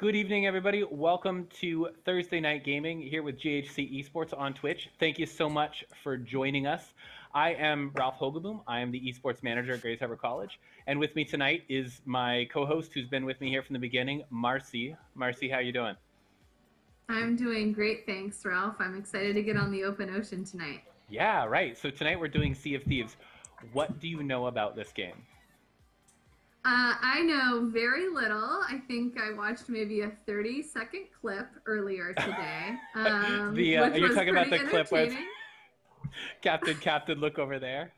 Good evening, everybody. Welcome to Thursday Night Gaming here with GHC Esports on Twitch. Thank you so much for joining us. I am Ralph Hogaboom. I am the esports manager at Grays Harbor College. And with me tonight is my co-host who's been with me here from the beginning, Marcy. Marcy, how are you doing? I'm doing great, thanks, Ralph. I'm excited to get on the open ocean tonight. Yeah, right. So tonight we're doing Sea of Thieves. What do you know about this game? Uh, I know very little. I think I watched maybe a 30 second clip earlier today. Um, the uh, you're talking about the clip where Captain Captain look over there.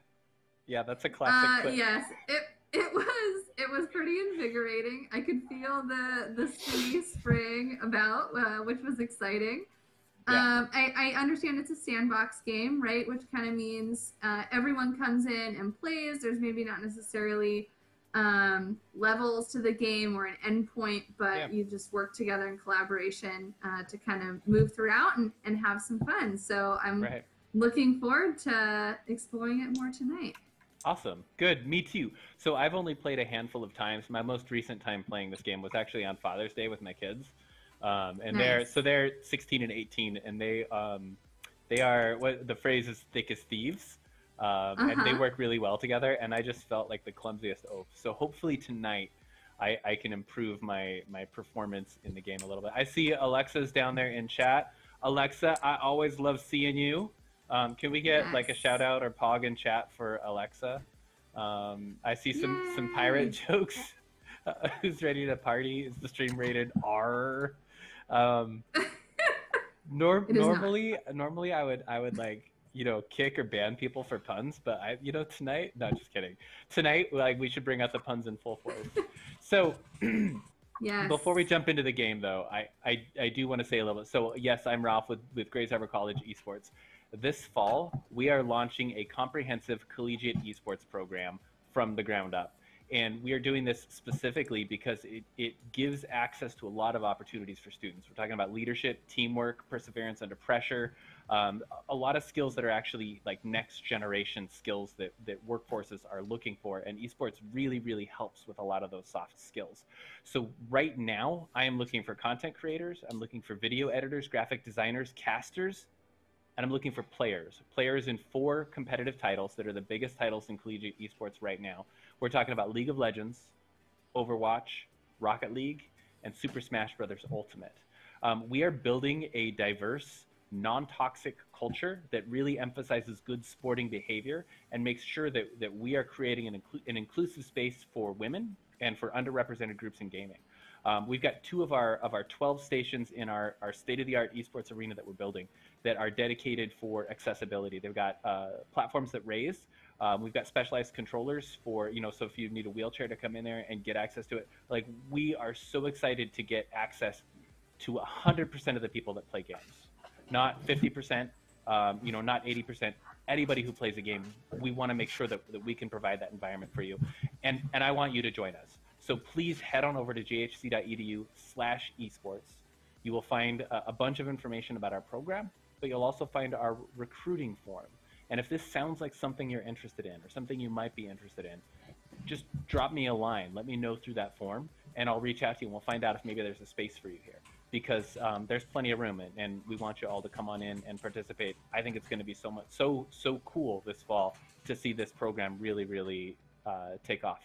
Yeah, that's a classic uh, clip. Yes, it it was it was pretty invigorating. I could feel the the sea spring about, uh, which was exciting. Yeah. Um, I, I, understand it's a sandbox game, right? Which kind of means uh, everyone comes in and plays. There's maybe not necessarily um, levels to the game or an endpoint, but yeah. you just work together in collaboration uh, to kind of move throughout and, and have some fun. So I'm right. looking forward to exploring it more tonight. Awesome. Good. Me too. So I've only played a handful of times. My most recent time playing this game was actually on Father's Day with my kids. Um, and nice. they're so they're 16 and 18 and they um, they are what the phrase is thick as thieves um, uh-huh. and they uh-huh. work really well together. And I just felt like the clumsiest oaf. So hopefully tonight, I, I can improve my my performance in the game a little bit. I see Alexa's down there in chat. Alexa, I always love seeing you. Um, can we get yes. like a shout out or pog in chat for Alexa? Um, I see some Yay. some pirate jokes. Uh, who's ready to party? Is the stream rated R? Um, nor- normally, not. normally I would I would like you know, kick or ban people for puns, but I, you know, tonight, no, just kidding. Tonight, like, we should bring out the puns in full force. so, yes. before we jump into the game, though, I, I, I do want to say a little bit. So, yes, I'm Ralph with, with Grays Harbor College Esports. This fall, we are launching a comprehensive collegiate esports program from the ground up. And we are doing this specifically because it, it gives access to a lot of opportunities for students. We're talking about leadership, teamwork, perseverance under pressure, um, a lot of skills that are actually like next generation skills that, that workforces are looking for. And esports really, really helps with a lot of those soft skills. So right now, I am looking for content creators, I'm looking for video editors, graphic designers, casters, and I'm looking for players. Players in four competitive titles that are the biggest titles in collegiate esports right now. We're talking about League of Legends, Overwatch, Rocket League, and Super Smash Bros. Ultimate. Um, we are building a diverse non-toxic culture that really emphasizes good sporting behavior and makes sure that, that we are creating an, inclu- an inclusive space for women and for underrepresented groups in gaming. Um, we've got two of our of our 12 stations in our, our state-of-the-art esports arena that we're building that are dedicated for accessibility. They've got uh, platforms that raise. Um, we've got specialized controllers for you know so if you need a wheelchair to come in there and get access to it. Like we are so excited to get access to 100% of the people that play games not 50%, um, you know, not 80%. Anybody who plays a game, we want to make sure that, that we can provide that environment for you. And, and I want you to join us. So please head on over to ghc.edu slash esports. You will find a, a bunch of information about our program, but you'll also find our recruiting form. And if this sounds like something you're interested in or something you might be interested in, just drop me a line. Let me know through that form, and I'll reach out to you and we'll find out if maybe there's a space for you here because um, there's plenty of room and, and, we want you all to come on in and participate. I think it's going to be so much so so cool this fall to see this program really really uh, take off.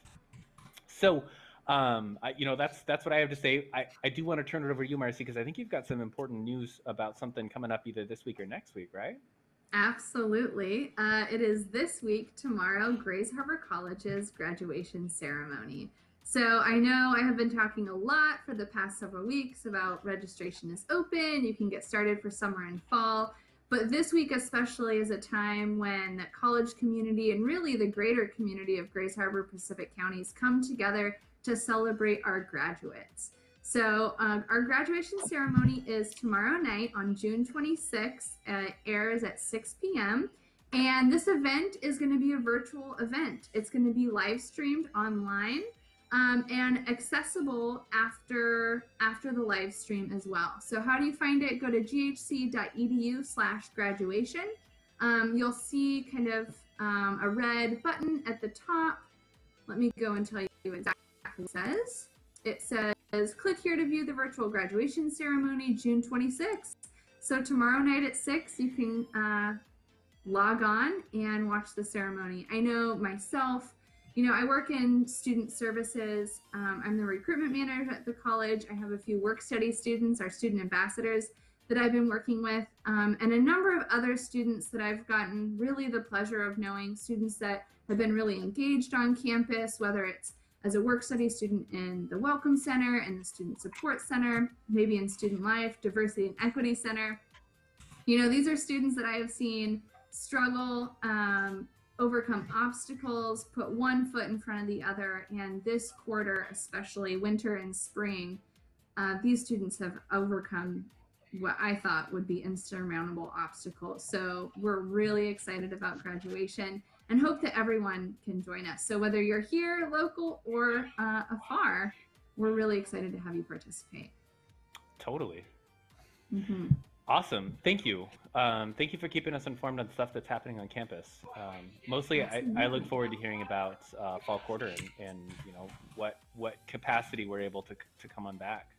So. Um, I, you know that's that's what I have to say. I, I do want to turn it over to you, Marcy, because I think you've got some important news about something coming up either this week or next week, right? Absolutely. Uh, it is this week, tomorrow, Grays Harbor College's graduation ceremony. So I know I have been talking a lot for the past several weeks about registration is open. You can get started for summer and fall. But this week, especially, is a time when the college community and really the greater community of Grays Harbor Pacific counties come together to celebrate our graduates. So, uh, our graduation ceremony is tomorrow night on June 26th. Uh, airs at 6 p.m. And this event is going to be a virtual event. It's going to be live streamed online um, and accessible after after the live stream as well. So how do you find it? Go to ghc.edu slash graduation. Um, you'll see kind of um, a red button at the top. Let me go and tell you exactly what it says. it says click here to view the virtual graduation ceremony June 26th. So tomorrow night at 6, you can uh, log on and watch the ceremony. I know myself, you know, I work in student services. Um, I'm the recruitment manager at the college. I have a few work study students, our student ambassadors that I've been working with, um, and a number of other students that I've gotten really the pleasure of knowing, students that have been really engaged on campus, whether it's as a work study student in the Welcome Center and the Student Support Center, maybe in Student Life, Diversity and Equity Center. You know, these are students that I have seen struggle, um, overcome obstacles, put one foot in front of the other. And this quarter, especially winter and spring, uh, these students have overcome what I thought would be insurmountable obstacles. So we're really excited about graduation and hope that everyone can join us. So whether you're here, local, or uh, afar, we're really excited to have you participate. Totally. Mm-hmm. Awesome. Thank you. Um, thank you for keeping us informed on stuff that's happening on campus. Um, mostly, I, I, look forward to hearing about uh, fall quarter and, and, you know what what capacity we're able to to come on back.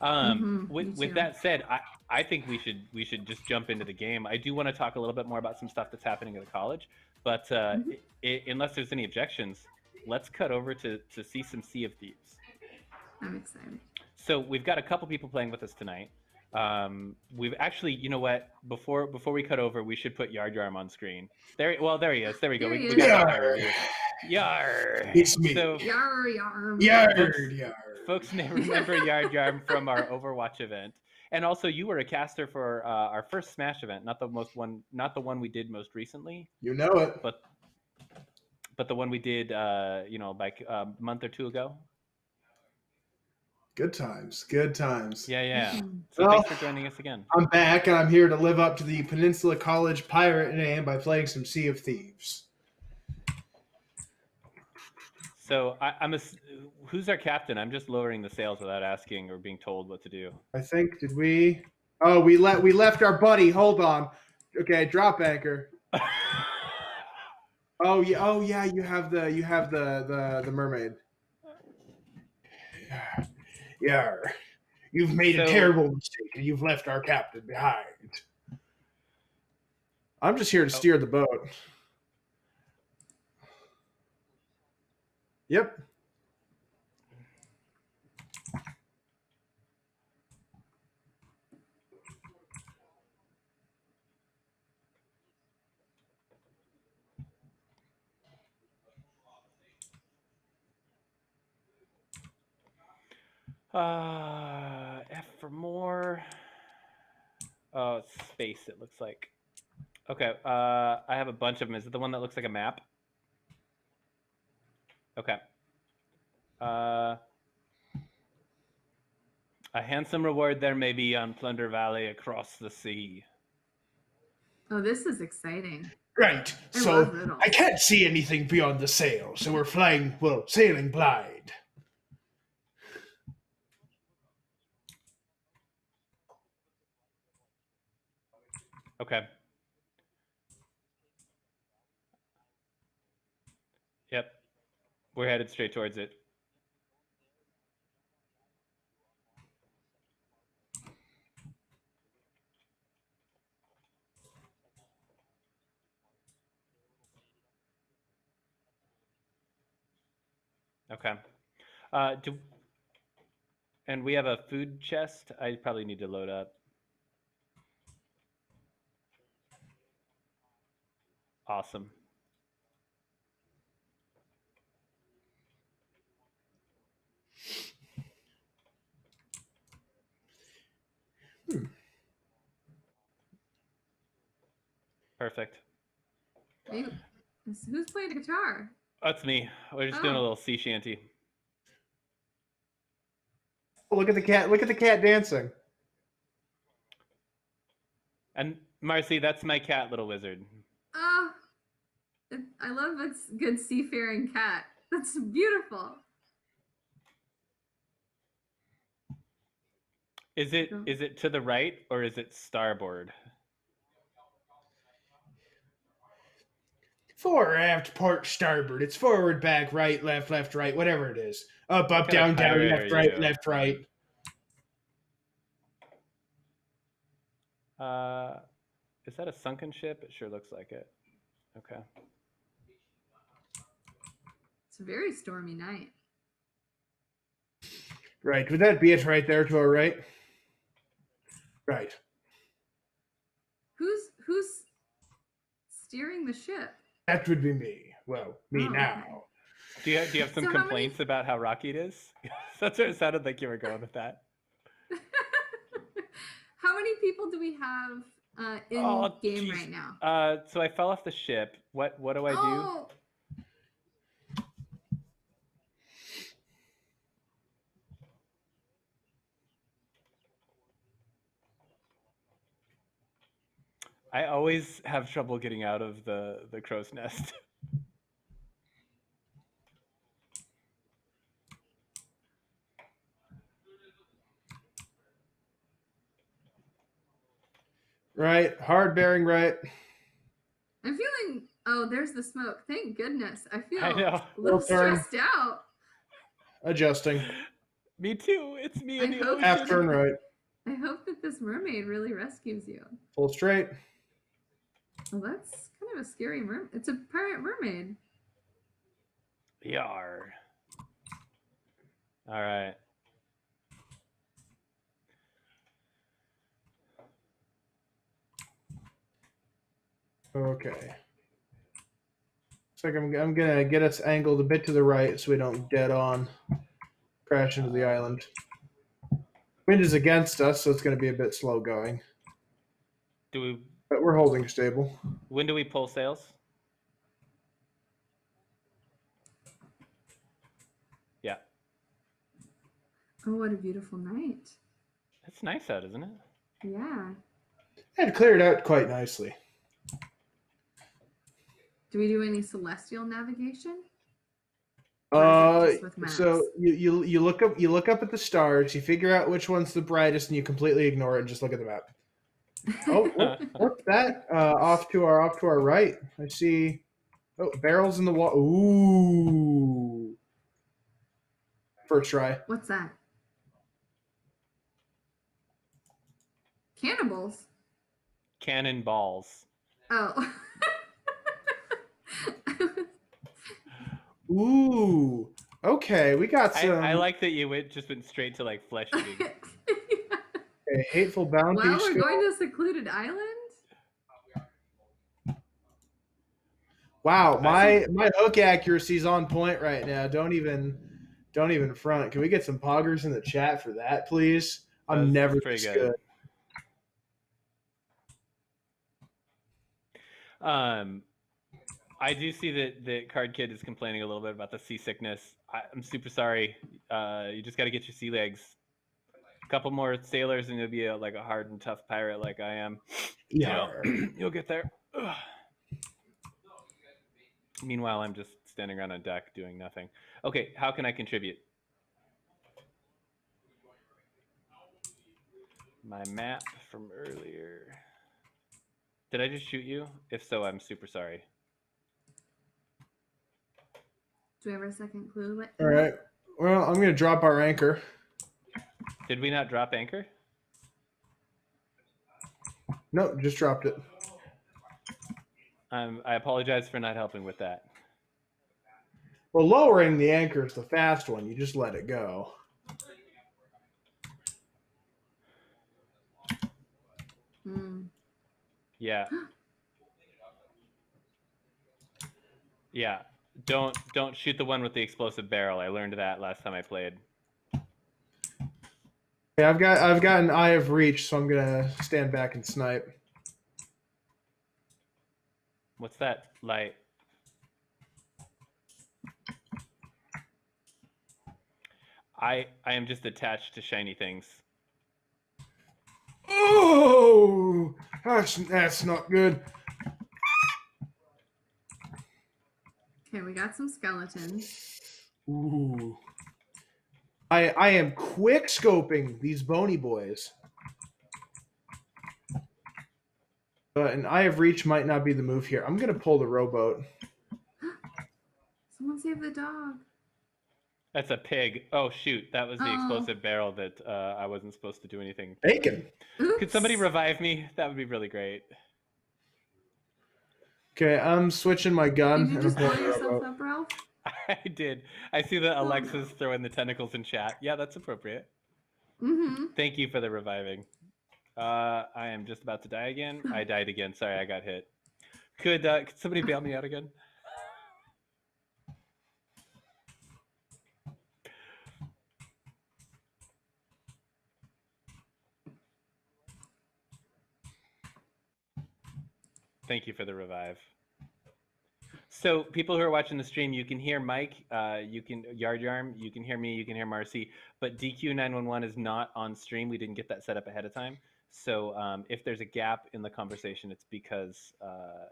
Um, mm-hmm. With, with that said, I, I think we should we should just jump into the game. I do want to talk a little bit more about some stuff that's happening at the college, but uh, mm-hmm. it, unless there's any objections, let's cut over to to see some Sea of Thieves. I'm excited. So we've got a couple people playing with us tonight. Um, we've actually, you know what? Before before we cut over, we should put Yard Yarm on screen. There, well, there he is. There we go. We, we got Yar. Yar. It's me. So, Yar Yarm. Yard Yard. Folks may remember Yard Yarm from our Overwatch event, and also you were a caster for uh, our first Smash event, not the most one, not the one we did most recently. You know it, but but the one we did, uh, you know, like a month or two ago. Good times, good times. Yeah, yeah. Mm-hmm. So well, thanks for joining us again. I'm back, and I'm here to live up to the Peninsula College pirate name by playing some Sea of Thieves. So I, am a. Who's our captain? I'm just lowering the sails without asking or being told what to do. I think did we? Oh, we let we left our buddy. Hold on. Okay, drop anchor. oh yeah. Oh yeah. You have the you have the the the mermaid. Yeah, you've made so, a terrible mistake and you've left our captain behind. I'm just here to oh. steer the boat. Yep. Uh, F for more. Oh, it's space, it looks like. Okay, uh, I have a bunch of them. Is it the one that looks like a map? Okay. Uh, a handsome reward there may be on Plunder Valley across the sea. Oh, this is exciting. Right. I so I can't see anything beyond the sail, so we're flying, well, sailing blind. Okay. Yep. We're headed straight towards it. Okay. Uh, do, and we have a food chest. I probably need to load up. Awesome. Hmm. Perfect. Hey, who's playing the guitar? That's me. We're just oh. doing a oh. little sea shanty. Look at the cat! Look at the cat dancing. And Marcy, that's my cat, little wizard. Oh, I love this good seafaring cat. That's beautiful. Is it is it to the right or is it starboard? fore, aft, port, starboard. It's forward, back, right, left, left, right, whatever it is. Up, up, What down, down, left, are right, you? left, right. Uh, is that a sunken ship? It sure looks like it. Okay. It's a very stormy night. Right. Would that be it right there to our right? Right. Who's who's steering the ship? That would be me. Well, me Oh, okay. now. Do you, do you have some So how many- complaints about how rocky it is? That's what it sounded like you were going with that. How many people do we have uh, in Oh, game geez. right now? Uh, so I fell off the ship. What what do I do? Oh, I always have trouble getting out of the the crow's nest. Right. Hard bearing right. I'm feeling. Oh, there's the smoke. Thank goodness. I feel I know. a little turn. stressed out. Adjusting. Me too. It's me I and the hope- Half turn right. I hope that this mermaid really rescues you. Full straight. Well, that's kind of a scary mer. It's a pirate mermaid. Yar. All right. Okay. Looks like I'm, I'm gonna get us angled a bit to the right so we don't dead on crash into the island. Wind is against us, so it's gonna be a bit slow going, Do we? But we're holding stable. When do we pull sails? Yeah, Oh, what a beautiful night. it's nice out, isn't it? Yeah. It cleared out quite nicely. Do we do any celestial navigation? Uh, Or is it just with maps? so you, you you look up you look up at the stars, you figure out which one's the brightest, and you completely ignore it and just look at the map. Oh, whoop, what's that? Uh, off to our off to our right. I see. Oh, barrels in the wall. Ooh. First try. What's that? Cannibals. Cannonballs. Oh. Ooh. Okay, we got I, some I like that you went just went straight to like flesh eating. a hateful bounty. well, we're going to a secluded island. Wow, my my hook accuracy's on point right now. Don't even don't even front. Can we get some poggers in the chat for that, please? I'm That's never this good. good. Um, I do see that that Card Kid is complaining a little bit about the seasickness. I, I'm super sorry. Uh, you just got to get your sea legs. A couple more sailors, and you'll be a, like a hard and tough pirate like I am. You know, Yeah. you'll get there. Ugh. Meanwhile, I'm just standing around on deck doing nothing. Okay, how can I contribute? My map from earlier. Did I just shoot you? If so, I'm super sorry. Do we have a second clue? What? All right. Well, I'm gonna drop our anchor. Did we not drop anchor? No, just dropped it. Um, I apologize for not helping with that. Well, lowering the anchor is the fast one. You just let it go. Hmm. Yeah. Yeah. Don't don't shoot the one with the explosive barrel. I learned that last time I played. Yeah, I've got I've got an eye of reach, so I'm gonna stand back and snipe. What's that light? I I am just attached to shiny things. Oh, that's that's not good. Okay, we got some skeletons. Ooh. I I am quick scoping these bony boys. But an eye of reach might not be the move here. I'm gonna pull the rowboat. Someone save the dog. That's a pig. Oh shoot, that was the Oh. explosive barrel that uh, I wasn't supposed to do anything. Bacon. Could somebody revive me? That would be really great. Okay, I'm switching my gun. Did you just I'm blow yourself up, Ralph? I did. I see that Oh, Alexa's throwing the tentacles in chat. Yeah, that's appropriate. Mm-hmm. Thank you for the reviving. Uh, I am just about to die again. I died again. Sorry, I got hit. Could uh, could somebody bail me out again? Thank you for the revive. So, people who are watching the stream, you can hear Mike, uh, you can Yard Yarm, you can hear me, you can hear Marcy, but DQ911 is not on stream. We didn't get that set up ahead of time. So, um, if there's a gap in the conversation, it's because uh,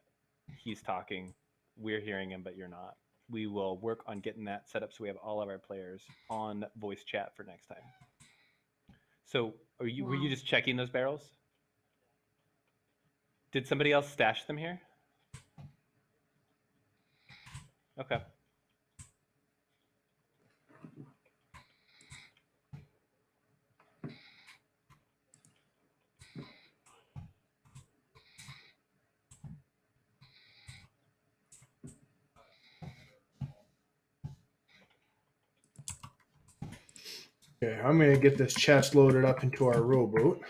he's talking, we're hearing him, but you're not. We will work on getting that set up so we have all of our players on voice chat for next time. So, are you were you just checking those barrels? Did somebody else stash them here? Okay. Okay, I'm gonna get this chest loaded up into our rowboat.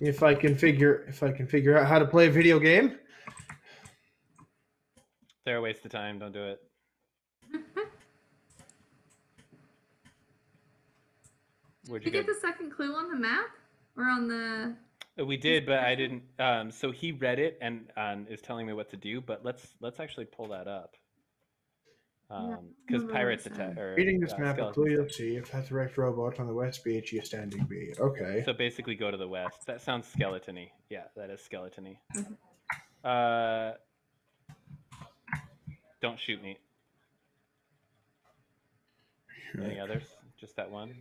If I can figure if I can figure out how to play a video game. They're a waste of time. Don't do it. Where'd Did you you go? get the second clue on the map? Or on the Uh, We did, but I didn't. Um, so he read it and um, is telling me what to do. But let's let's actually pull that up. Yeah, Because remember what pirates attack. said. Reading this uh, map, a skeletons clue attack. you'll see if that's the right rowboat on the west beach, you standing B. Okay. So basically, go to the west. That sounds skeletony. Yeah, that is skeletony. Mhm. Uh, don't shoot me. Any others? Just that one?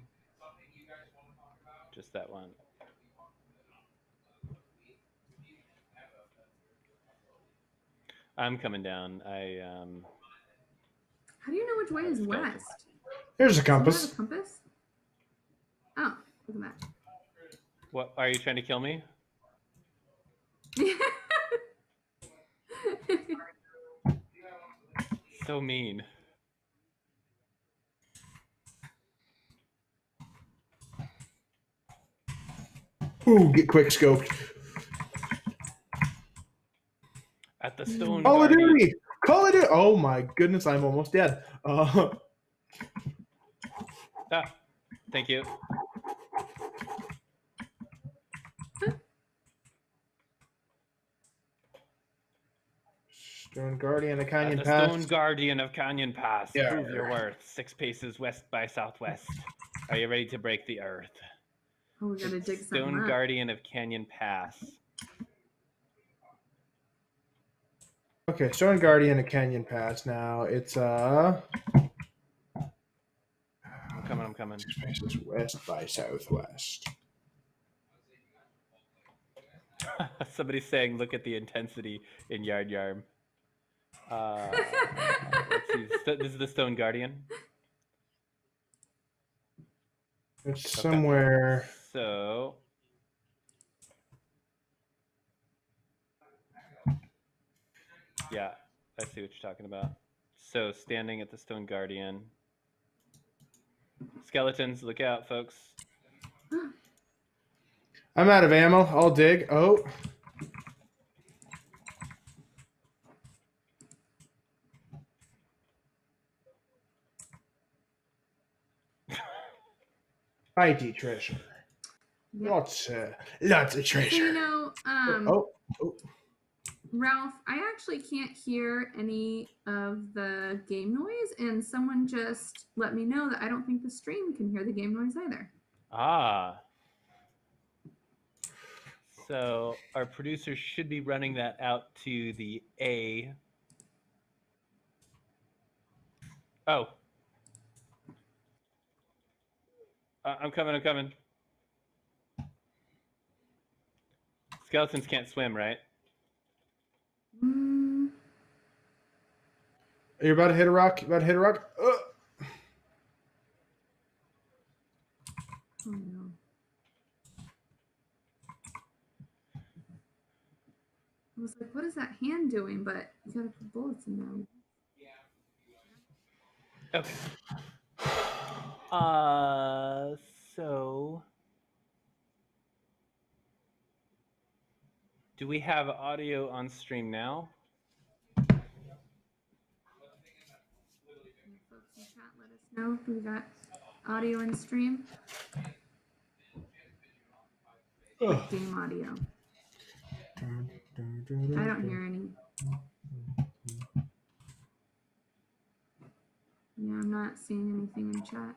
Just that one. I'm coming down. I um How do you know which way is west? Here's a Does have compass. a compass? Oh, look at that. what are you trying to kill me? So mean. Ooh, get quick scoped. At the stone Call of. Duty! Call of Duty! Oh my goodness, I'm almost dead. Uh, Ah, thank you. Stone Guardian of Canyon At the Pass. stone guardian of Canyon Pass. Yeah. Prove your worth. Six paces west by southwest. Are you ready to break the earth? oh, we gotta dig Stone something up. guardian of Canyon Pass. Okay, Stone Guardian a Canyon Pass. Now it's uh I'm coming. I'm coming. six paces west by southwest. Somebody's saying, "Look at the intensity in Yardyarm." Uh, let's see. St- This is the Stone Guardian. It's Okay. somewhere. So, yeah, I see what you're talking about. So, standing at the Stone Guardian. Skeletons, look out, folks. I'm out of ammo. I'll dig. Oh, mighty treasure. Yep. Lots, uh, lots of So you treasure. know, um, oh, oh, Ralph, I actually can't hear any of the game noise, and someone just let me know that I don't think the stream can hear the game noise either. Ah. So, our producer should be running that out to the A. Oh. Uh, I'm coming, I'm coming. Skeletons can't swim, right? Mm, You're about to hit a rock. You're about to hit a rock. Uh, oh no. I was like, what is that hand doing? But you gotta put bullets in there. Okay. Uh, so do we have audio on stream now? Can folks in chat let us know if we got audio in stream? ugh. Game audio. I don't hear any. Yeah, I'm not seeing anything in chat.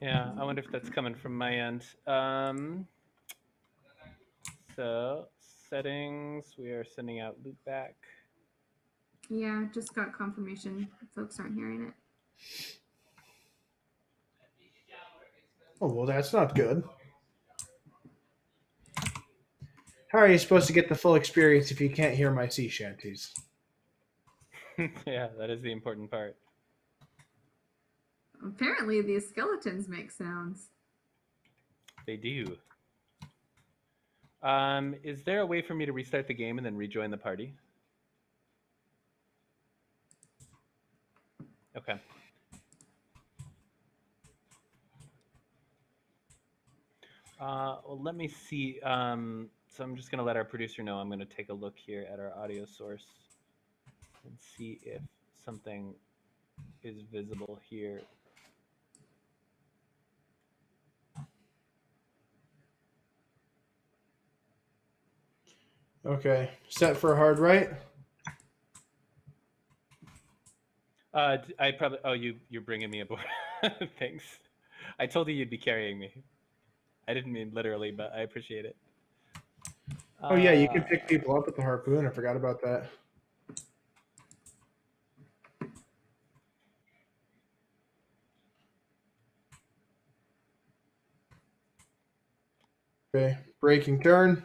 Yeah, I wonder if that's coming from my end. Um, so settings, we are sending out loopback. Yeah, just got confirmation. Folks aren't hearing it. Oh well, that's not good. How are you supposed to get the full experience if you can't hear my sea shanties? yeah, that is the important part. Apparently, these skeletons make sounds. They do. Um, is there a way for me to restart the game and then rejoin the party? Okay. Uh, well, let me see. Um, so I'm just going to let our producer know I'm going to take a look here at our audio source and see if something is visible here. Okay, set for a hard right. Uh, I probably. Oh, you you're bringing me aboard. Thanks. I told you you'd be carrying me. I didn't mean literally, but I appreciate it. Oh yeah, you can Uh, pick people up with the harpoon. I forgot about that. Okay, breaking turn.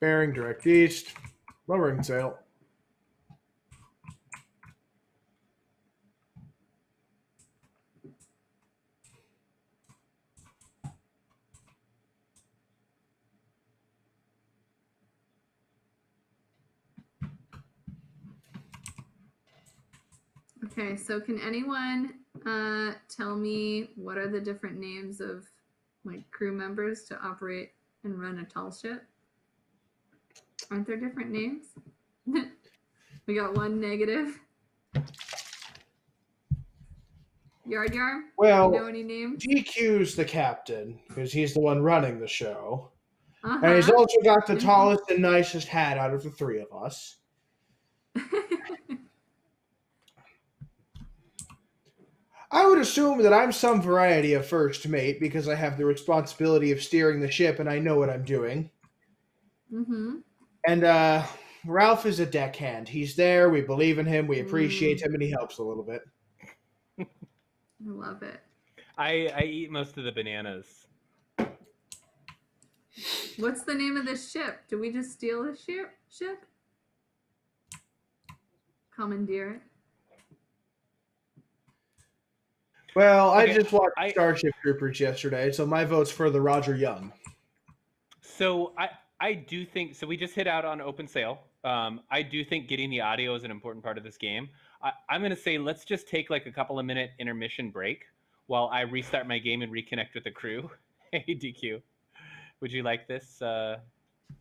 Bearing direct east. Lowering sail. Okay, so can anyone uh, tell me what are the different names of like crew members to operate and run a tall ship? Aren't there different names? we got one negative. Yardyarm? Well, you know any names? DQ's the captain because he's the one running the show. Uh-huh. And he's also got the tallest and nicest hat out of the three of us. I would assume that I'm some variety of first mate because I have the responsibility of steering the ship and I know what I'm doing. mm-hmm. And uh, Ralph is a deckhand. He's there. We believe in him. We appreciate Mm. him, and he helps a little bit. I love it. I I eat most of the bananas. What's the name of this ship? Do we just steal a ship? Ship? Commandeer it. Well, I just watched I- Starship Troopers yesterday, so my vote's for the Roger Young. So I I do think so. We just hit out on open sale. Um, I do think getting the audio is an important part of this game. I, I'm going to say let's just take like a couple of minute intermission break while I restart my game and reconnect with the crew. Hey DQ, would you like this? Uh,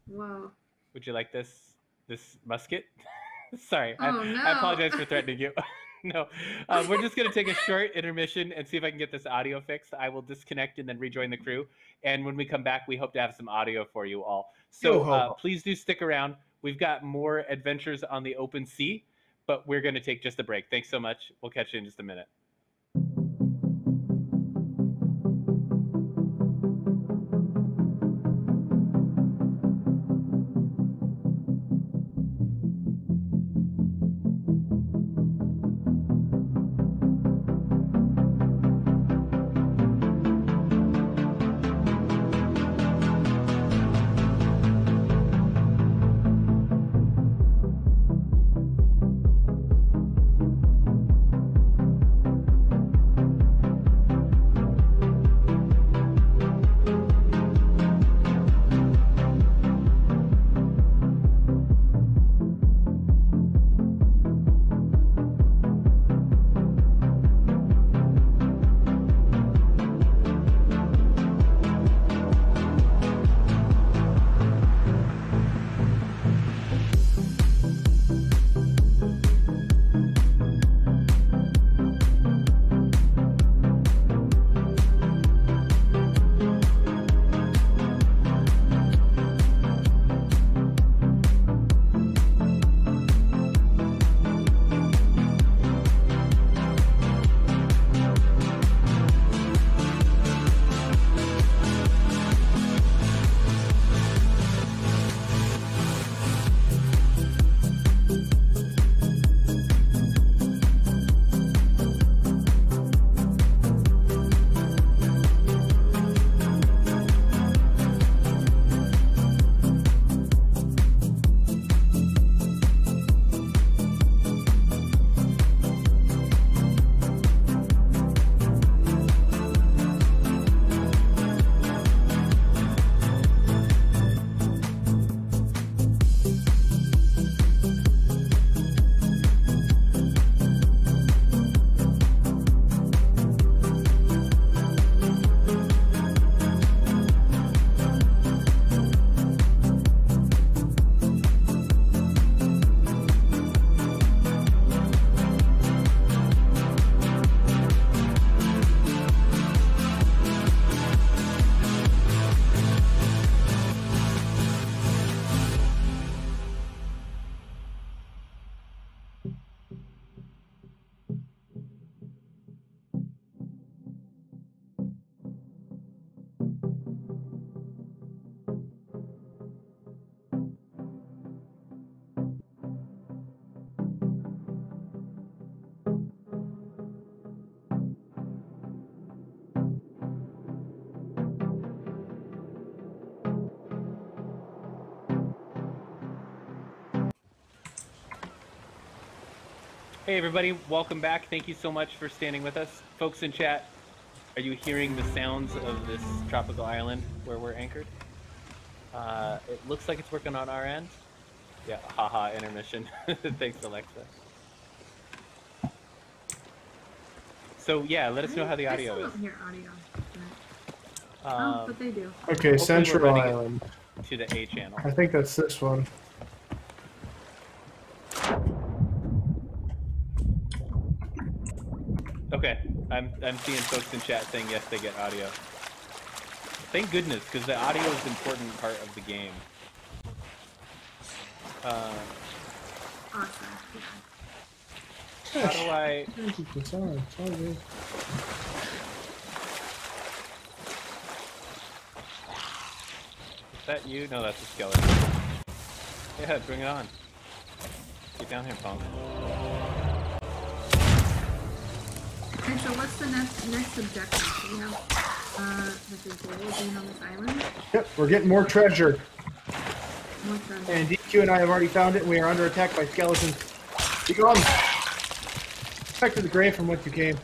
Whoa. would you like this this musket? Sorry, Oh, I, no. I apologize for threatening you. no, uh, we're just going to take a short intermission and see if I can get this audio fixed. I will disconnect and then rejoin the crew. And when we come back, we hope to have some audio for you all. So uh, please do stick around. We've got more adventures on the open sea, but we're going to take just a break. Thanks so much. We'll catch you in just a minute. Hey, everybody, welcome back. Thank you so much for standing with us. Folks in chat, are you hearing the sounds of this tropical island where we're anchored? Uh, it looks like it's working on our end. Yeah, haha, intermission. Thanks, Alexa. So, yeah, let us know how the I audio still is. don't hear audio. but- oh, Um, but they do. Okay, we're Central. Island. to the A channel. I think that's this one. Okay, I'm I'm seeing folks in chat saying yes, they get audio. Thank goodness, because the audio is an important part of the game. Uh, Awesome. How do I? It's on, it's all good. Is that you? No, that's a skeleton. Yeah, bring it on. Get down here, punk. Okay, so what's the next next objective? Do we have uh, like a goal being on this island? Yep, we're getting more treasure. More treasure. And DQ and I have already found it, and we are under attack by skeletons. Be gone! Back to the grave from whence you came.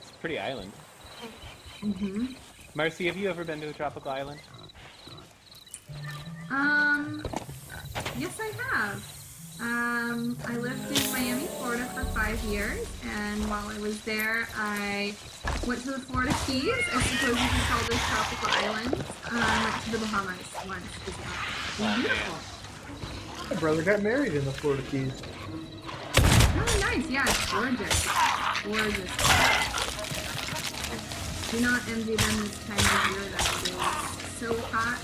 It's a pretty island. Mm-hmm. Marcy, have you ever been to a tropical island? Um, yes, I have. Um, I lived in Miami, Florida for five years, and while I was there, I went to the Florida Keys. I suppose you could call those tropical islands. Um, went to the Bahamas once as well. It beautiful. My brother got married in the Florida Keys. Oh, nice. Yeah, it's gorgeous. Gorgeous. Do not envy them this time of year. That is so hot.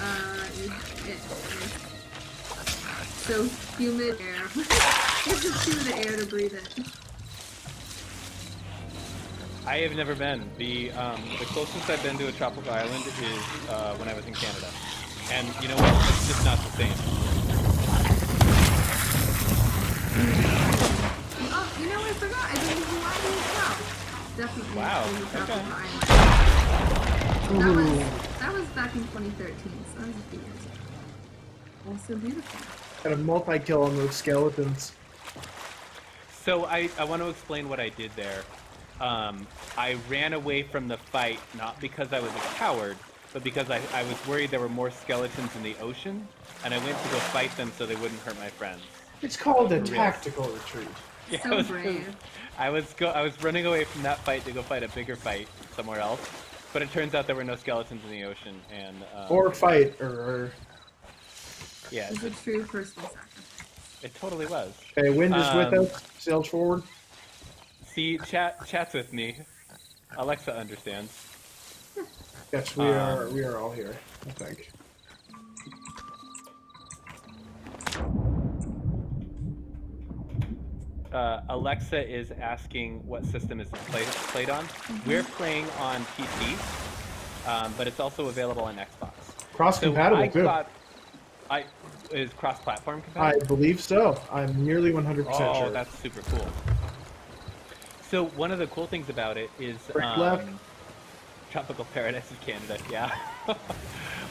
Uh, it, it, it's so humid air. it's just humid air to breathe in. I have never been. The um, the closest I've been to a tropical island is uh, when I was in Canada, and you know what? It's just not the same. Oh, you know, what I forgot. I've been to Hawaii as well. Definitely. Wow, was a tropical okay. That was, that was back in 2013, so that was a few years ago. Also beautiful. Got a multi-kill on those skeletons. So I, I want to explain what I did there. Um, I ran away from the fight not because I was a coward, but because I, I was worried there were more skeletons in the ocean, and I went to go fight them so they wouldn't hurt my friends. It's called a Real. tactical retreat. Yeah, So I was, brave. I was go I was running away from that fight to go fight a bigger fight somewhere else, but it turns out there were no skeletons in the ocean, and um, Or fight, or, or yeah, It's a it, true personal sacrifice. it totally was. okay, wind is with Um, us. Sails forward. See, chat chats with me. Alexa understands. Yes, we um, are. We are all here. I think. uh, Alexa is asking what system is it play, played on. We're playing on PC, um, but it's also available on Xbox. Cross compatible I too. I is cross-platform compatible? I believe so. I'm nearly 100% oh, sure. that's super cool. So one of the cool things about it is um, tropical paradise of Canada. Yeah.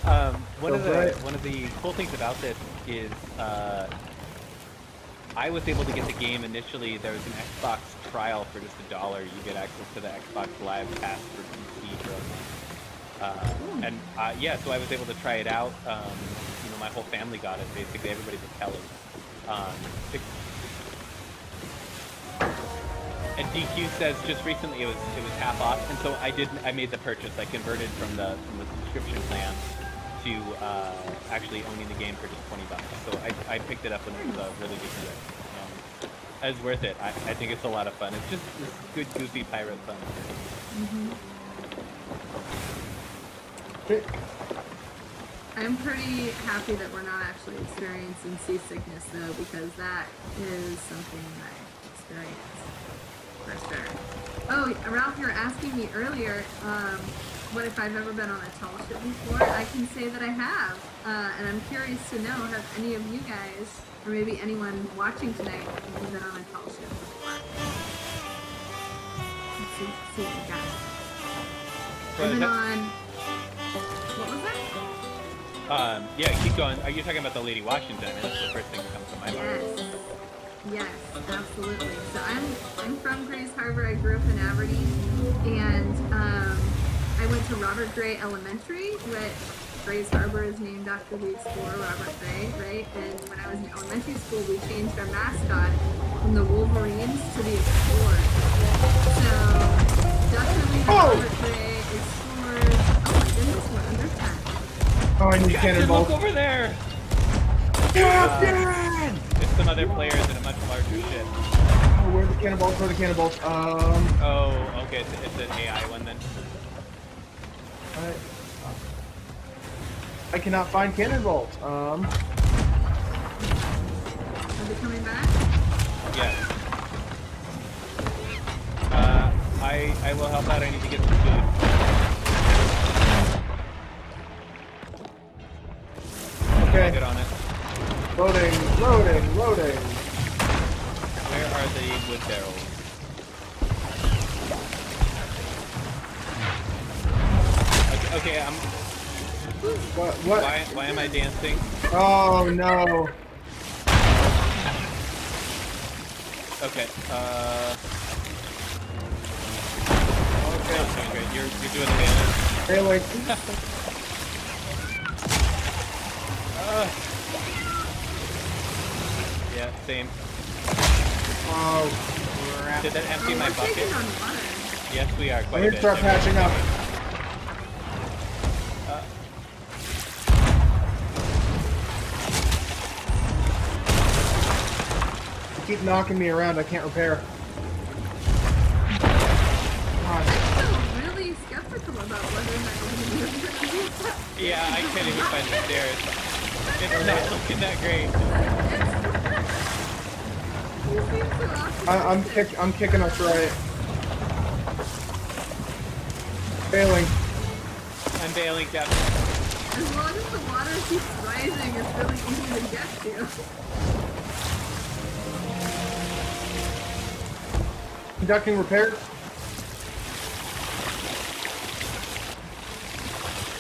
um, one of the one of the cool things about this is uh, I was able to get the game initially. There was an Xbox trial for just a dollar. You get access to the Xbox Live Pass for PC for a month. Uh, and uh, yeah, so I was able to try it out. Um, you know, my whole family got it. Basically, everybody but Kelly. Um, and DQ says just recently it was it was half off, and so I did I made the purchase. I converted from the from the subscription plan to uh, actually owning the game for just twenty bucks. So I, I picked it up when it was a really good deal. And it's worth it. I, I think it's a lot of fun. It's just it's good goofy pirate fun. Okay. I'm pretty happy that we're not actually experiencing seasickness though, because that is something I experience for sure. Oh, Ralph, you were asking me earlier, um, what if I've ever been on a tall ship before? I can say that I have, uh, and I'm curious to know have any of you guys, or maybe anyone watching tonight, ever been on a tall ship before? Let's see, see what we got. I've been on. What was that? Um, yeah, keep going. Are you talking about the Lady Washington? I mean, that's the first thing that comes to my mind. Yes, yes, absolutely. So I'm I'm from Grays Harbor. I grew up in Aberdeen, and um, I went to Robert Gray Elementary, which Grays Harbor is named after the explorer Robert Gray, right? And when I was in elementary school, we changed our mascot from the Wolverines to the Explorers. So definitely Oh! Robert Gray Oh, I need cannonball. look over there! Captain! It's some other players in a much larger ship. Oh, where are the cannonballs? Where are the cannonballs? Um, Oh, okay, it's, it's an AI one then. I, I cannot find cannonballs. Um, Are they coming back? Yeah. Uh, I I will help out. I need to get some food. Okay, Get on it. loading, loading, loading. Where are the wood barrels? Okay, okay I'm. What? What? Why why am I dancing? Oh no. Okay. Uh. Okay. no, doing great. You're you're doing the Failing. Uh, yeah, same. Oh crap. Did that empty oh, my we're bucket? on water. Yes, we are quite a gonna start patching up. Uh, You keep knocking me around. I can't repair. I'm really skeptical about whether or not you're going to be able to use that. yeah, I can't even find the stairs. It's not looking that great. You seem so optimistic. I, I'm kick. I'm kicking us right. Bailing. I'm bailing, Captain. As long as the water keeps rising, it's really easy to get to. Conducting repairs.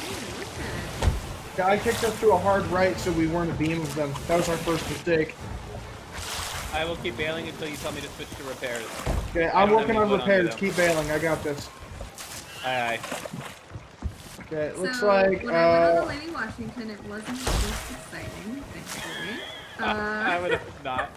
Ooh, look at it. Yeah, I kicked us to a hard right so we weren't a beam of them. That was our first mistake. I will keep bailing until you tell me to switch to repairs. Okay, I I'm working on any on repairs. Keep bailing. I got this. Aye, aye. Okay, it looks so, like when I went on the uh, Lady Washington, it wasn't this exciting, thankfully. I Uh, would have not.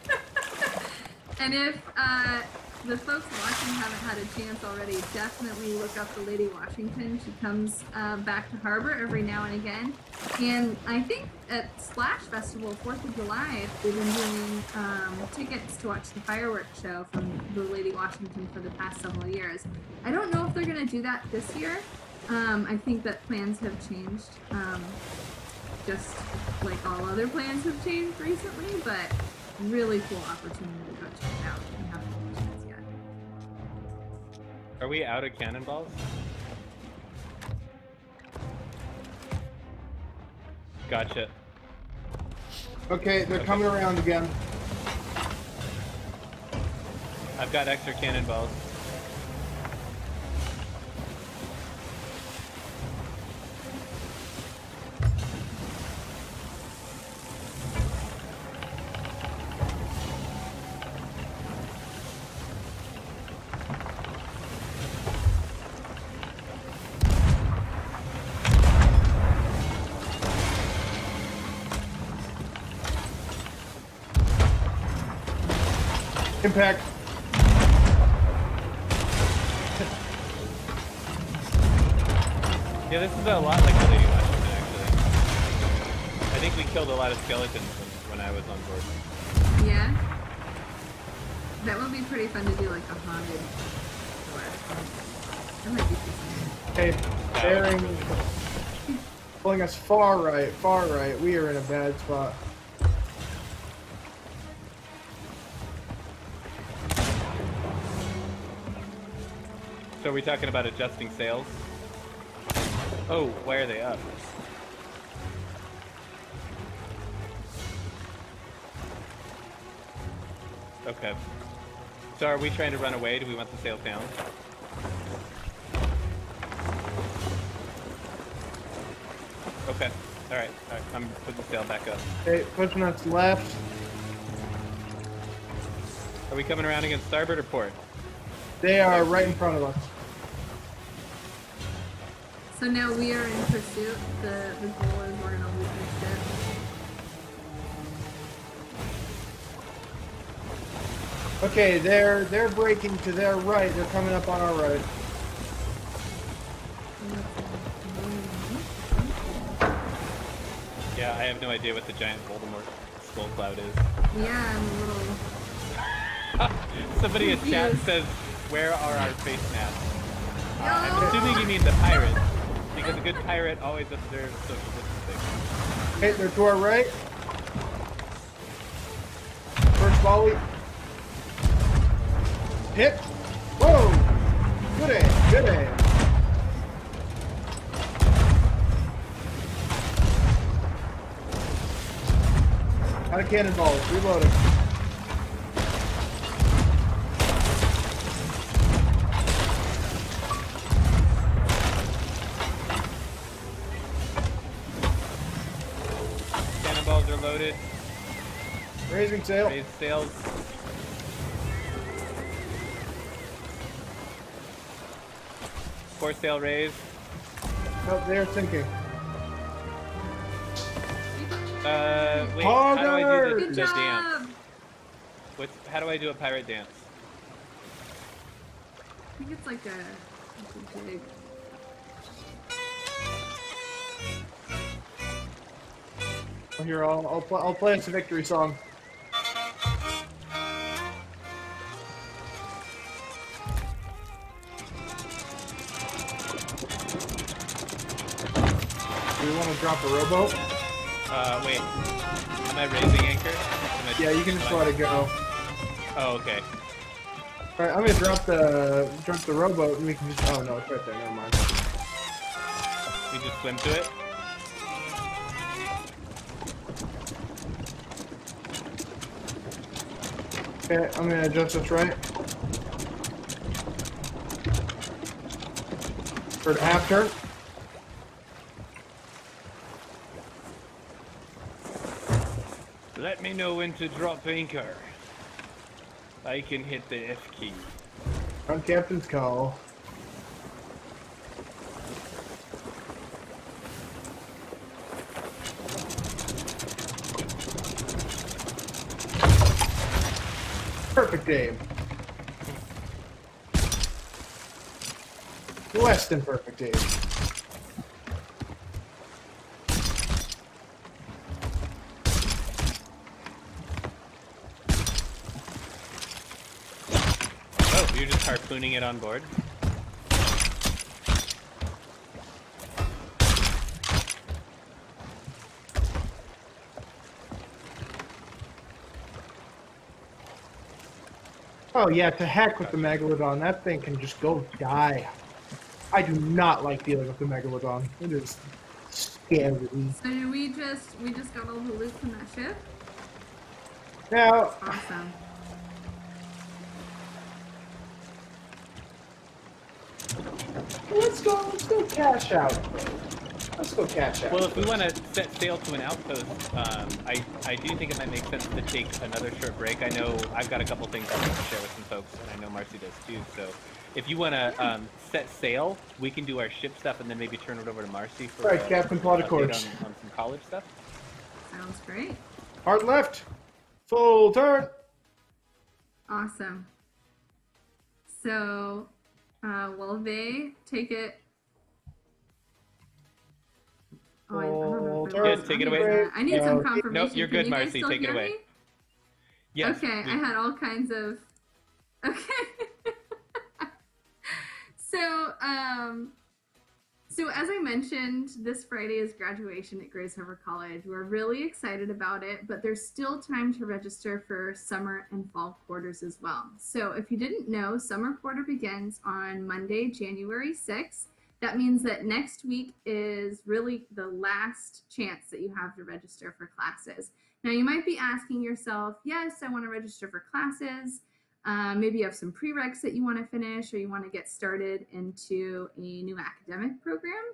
and if uh, the folks watching haven't had a chance already, definitely look up the Lady Washington. She comes uh, back to harbor every now and again. And I think at Splash Festival, 4th of July, they've been doing um, tickets to watch the fireworks show from the Lady Washington for the past several years. I don't know if they're going to do that this year. Um, I think that plans have changed, um, just like all other plans have changed recently, but really cool opportunity to go check it out Are we out of cannonballs? Gotcha. okay, they're coming around again. I've got extra cannonballs. Impact. Yeah, this is a lot like the Lady Washington, actually. I think we killed a lot of skeletons when, when I was on board. Yeah. That would be pretty fun to do like a haunted tour. That might be pretty. Okay, bearing. Pulling us far right, far right. We are in a bad spot. So are we talking about adjusting sails? Oh, why are they up? Okay. So are we trying to run away? Do we want the sails down? Okay. All right, all right, I'm putting the sail back up. Okay, pushing us left. Are we coming around against starboard or port? They are right in front of us. So now we are in pursuit. The the goal is we're gonna lose this ship. Okay, they're they're breaking to their right. They're coming up on our right. Yeah, I have no idea what the giant Voldemort skull cloud is. Yeah, I'm a little. Somebody in chat says, "Where are our face masks?" Uh, I'm assuming you mean the pirates, because a good pirate always observes social distancing. They're to our right. First volley. Hit. Whoa! Good aim. Good aim. Out of cannonballs. Reloading. Raising sail. Raise sails. Foresail raised. Oh, they're sinking. Uh, wait. How do I do the, Good the job. dance? What's how do I do a pirate dance? I think it's like a, like a jig. Here, I'll I'll, pl- I'll play us a victory song. Want to drop a rowboat? Uh, wait. Am I raising anchor? I- Yeah, you can just let it go. Oh, okay. All right, I'm gonna drop the drop the rowboat, and we can just. Oh no, it's right there. Never mind. We just swim to it. Okay, I'm gonna adjust this right. For the half turn. Me know when to drop anchor. I can hit the F key. On captain's call. Perfect aim. Less than perfect aim. Oh, you're just harpooning it on board? Oh yeah, to heck with the Megalodon. That thing can just go die. I do not like dealing with the Megalodon. It is scary. So we just we just got all the loot from that ship? Now, Awesome. Let's go. Let's go cash out. Let's go cash out. Well, if we want to set sail to an outpost, um, I, I do think it might make sense to take another short break. I know I've got a couple things I want to share with some folks, and I know Marcy does too. So if you want to um, set sail, we can do our ship stuff and then maybe turn it over to Marcy for Right, a- Captain an Pot of on, on some college stuff. Sounds great. Hard left. Full turn. Awesome. So, uh, will they take it? Oh, I, I don't know. Full if turn. there was- Good, take it away. I need Uh, some no, confirmation. you're Can good, you Marcy. Take it away. me? Yes. okay, I had all kinds of. Okay. so, um, so as I mentioned, this Friday is graduation at Grays Harbor College. We're really excited about it, but there's still time to register for summer and fall quarters as well. So, if you didn't know, summer quarter begins on Monday, January 6th. That means that next week is really the last chance that you have to register for classes. Now, you might be asking yourself, yes, I want to register for classes. Um, maybe you have some prereqs that you want to finish or you want to get started into a new academic program.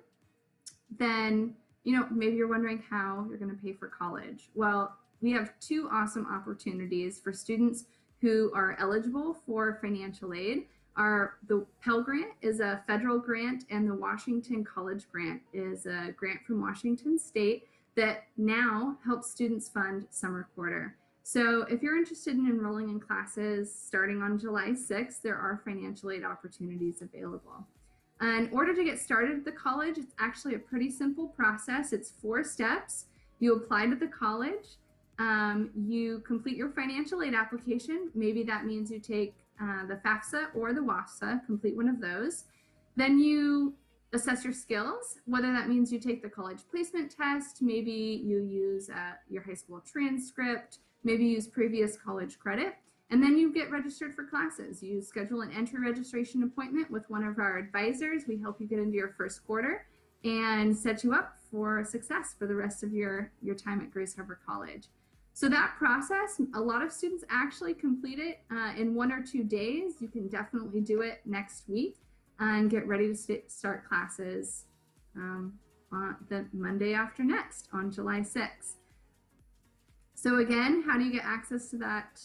Then you know, maybe you're wondering how you're going to pay for college. Well, we have two awesome opportunities for students who are eligible for financial aid. Our the Pell Grant is a federal grant, and the Washington College Grant is a grant from Washington State that now helps students fund summer quarter. So if you're interested in enrolling in classes starting on July 6th, there are financial aid opportunities available. In order to get started at the college, it's actually a pretty simple process. It's four steps. You apply to the college, um, you complete your financial aid application. Maybe that means you take uh, the FAFSA or the WAFSA, complete one of those. Then you assess your skills, whether that means you take the college placement test, maybe you use uh, your high school transcript, maybe use previous college credit. And then you get registered for classes. You schedule an entry registration appointment with one of our advisors. We help you get into your first quarter and set you up for success for the rest of your, your time at Grays Harbor College. So that process, a lot of students actually complete it uh, in one or two days. You can definitely do it next week and get ready to st- start classes um, on the Monday after next on July 6th. So again, how do you get access to that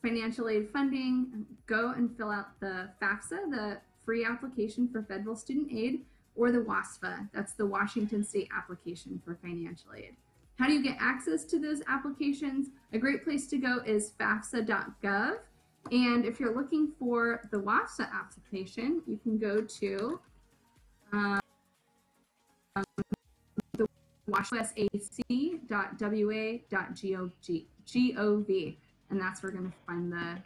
financial aid funding, go and fill out the FAFSA, the free application for federal student aid, or the WASFA, that's the Washington State application for financial aid. How do you get access to those applications? A great place to go is FAFSA.gov. And if you're looking for the WAFSA application, you can go to um, the and that's where we're going to find the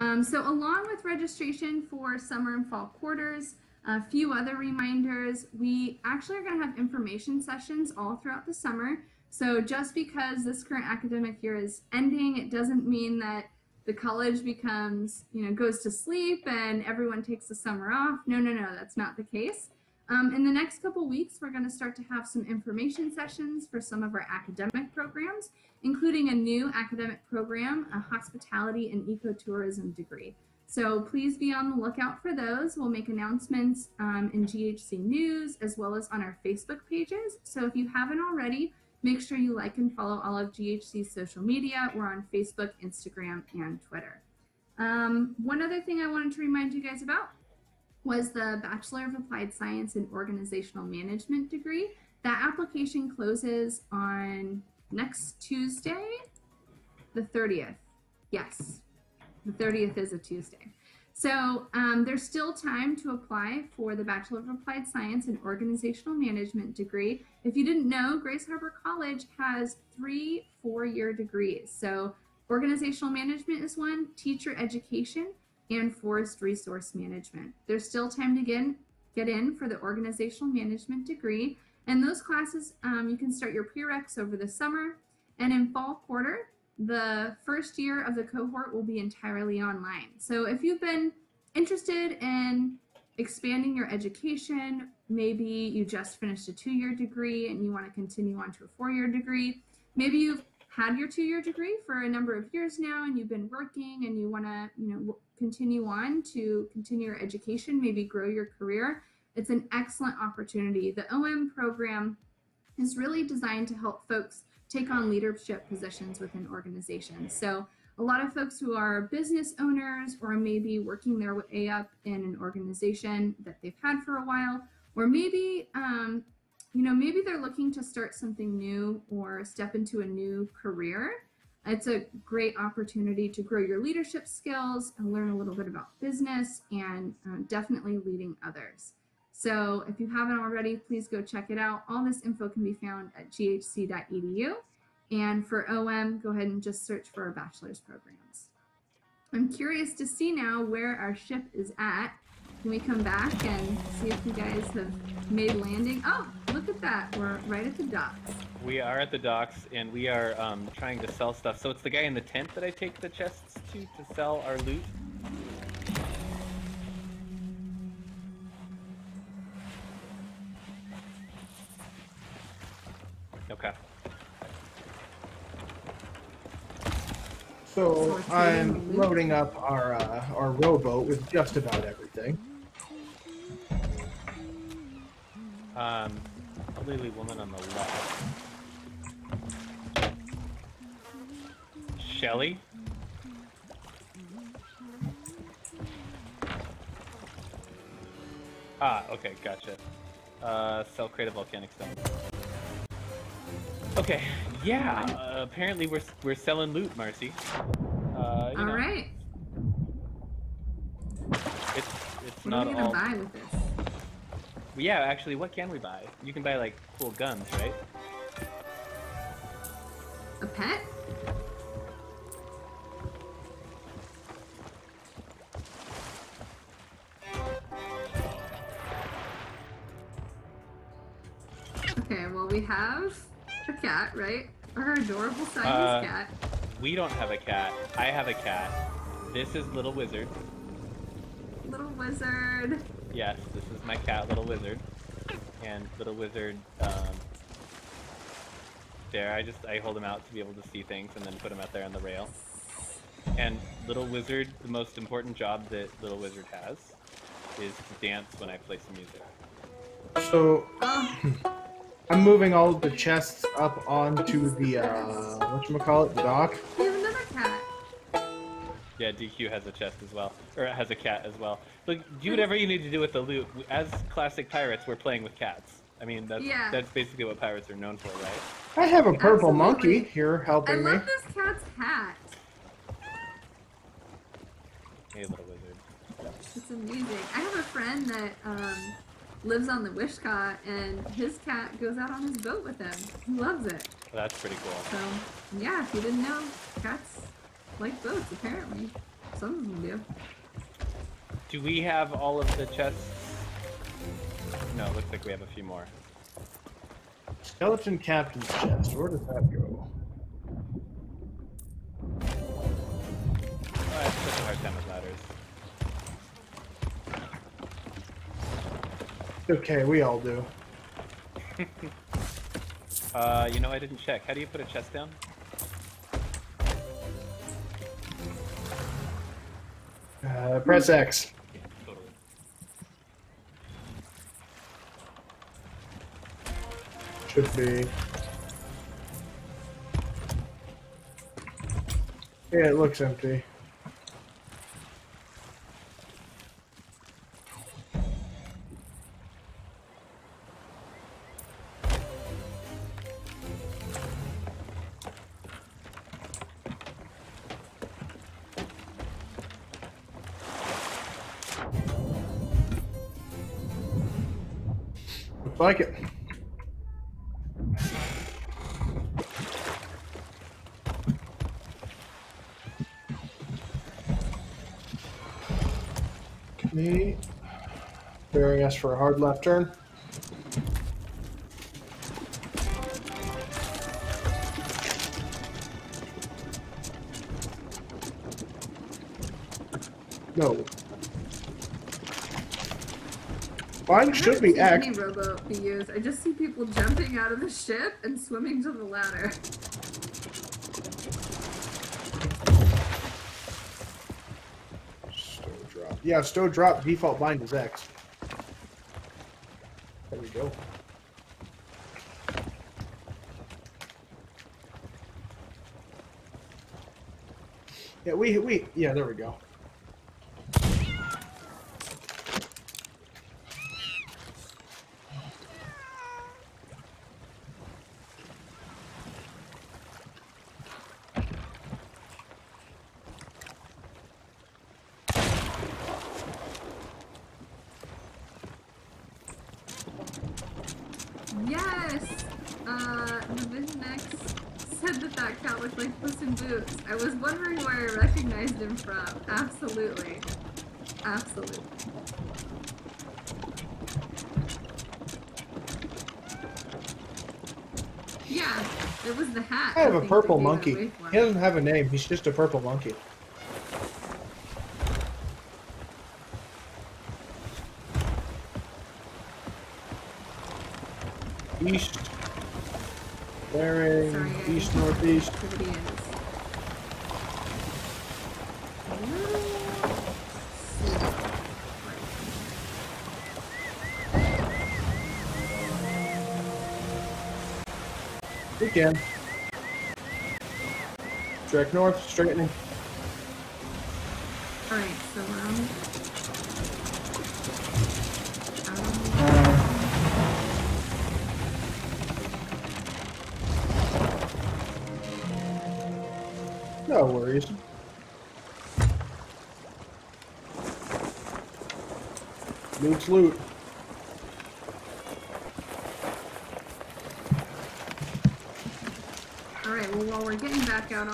um, so along with registration for summer and fall quarters, a few other reminders, we actually are going to have information sessions all throughout the summer. So just because this current academic year is ending, it doesn't mean that the college becomes, you know, goes to sleep and everyone takes the summer off. No, no, no, that's not the case. Um, in the next couple weeks, we're going to start to have some information sessions for some of our academic programs, including a new academic program, a hospitality and ecotourism degree. So please be on the lookout for those. We'll make announcements um, in GHC News as well as on our Facebook pages. So if you haven't already, make sure you like and follow all of GHC's social media. We're on Facebook, Instagram, and Twitter. Um, one other thing I wanted to remind you guys about was the Bachelor of Applied Science in Organizational Management degree. That application closes on next Tuesday, the 30th. Yes, the 30th is a Tuesday. So um, there's still time to apply for the Bachelor of Applied Science in Organizational Management degree. If you didn't know, Grays Harbor College has three four year degrees. So organizational management is one, teacher education and forest resource management. There's still time to get in, get in for the organizational management degree. And those classes, um, you can start your prereqs over the summer. And in fall quarter, the first year of the cohort will be entirely online. So if you've been interested in expanding your education, maybe you just finished a two year degree and you want to continue on to a four year degree, maybe you've had your two year degree for a number of years now and you've been working and you want to, you know, continue on to continue your education, maybe grow your career, it's an excellent opportunity. The OM program is really designed to help folks take on leadership positions within organizations. So a lot of folks who are business owners or maybe working their way up in an organization that they've had for a while, or maybe um, you know maybe they're looking to start something new or step into a new career it's a great opportunity to grow your leadership skills and learn a little bit about business and uh, definitely leading others. So if you haven't already, please go check it out. All this info can be found at ghc.edu. And for OM, go ahead and just search for our bachelor's programs. I'm curious to see now where our ship is at. Can we come back and see if you guys have made landing? Oh, look at that. We're right at the docks. We are at the docks and we are um, trying to sell stuff. So it's the guy in the tent that I take the chests to to sell our loot. Okay. So I'm loading up our uh, our rowboat with just about everything. Um, elderly woman on the left. Shelly? Ah, okay, gotcha. Uh, sell crate of volcanic stone. Okay, yeah. Uh, apparently we're we're selling loot, Marcy. Uh, All know, right. It's it's What are not we gonna all. buy with this? Yeah, actually, what can we buy? You can buy like cool guns, right? Right? Our adorable Siamese Uh, cat. We don't have a cat. I have a cat. This is Little Wizard. Little wizard. Yes, this is my cat, Little Wizard. And Little Wizard, um, there, I just, I hold him out to be able to see things and then put him out there on the rail. And Little Wizard, the most important job that Little Wizard has is to dance when I play some music. So Oh, I'm moving all of the chests up onto the uh, whatchamacallit, the dock. we have another cat. Yeah, DQ has a chest as well, or has a cat as well. Look, do whatever you need to do with the loot. As classic pirates, we're playing with cats. I mean, that's Yeah. that's basically what pirates are known for, right? I have a purple Absolutely. monkey here helping me. I love this cat's hat. Hey, little wizard. It's amazing. I have a friend that um, lives on the Wishkah, and his cat goes out on his boat with him. He loves it. That's pretty cool. So, yeah, if you didn't know, cats like boats, apparently. Some of them do. Do we have all of the chests? No, it looks like we have a few more. Skeleton captain's chest. Where does that go? Oh, I have such a hard time with ladders. Okay, we all do. Uh, you know, I didn't check. How do you put a chest down? Uh, press X. Yeah, totally. Should be. Yeah, it looks empty. Like it. Okay. Bearing us for a hard left turn. No. Mine I should be X. any rowboat be used. I just see people jumping out of the ship and swimming to the ladder. Stow drop. Yeah, stow drop default bind is X. There we go. Yeah, we we yeah, there we go. Yes! Uh, Division X said that that cat looked like Puss in Boots. I was wondering where I recognized him from. Absolutely. Absolutely. Yeah, it was the hat. I have a think, purple that gave it monkey. He doesn't have a name. He's just a purple monkey. East. Bearing Sorry, east northeast. what Direct north, straightening.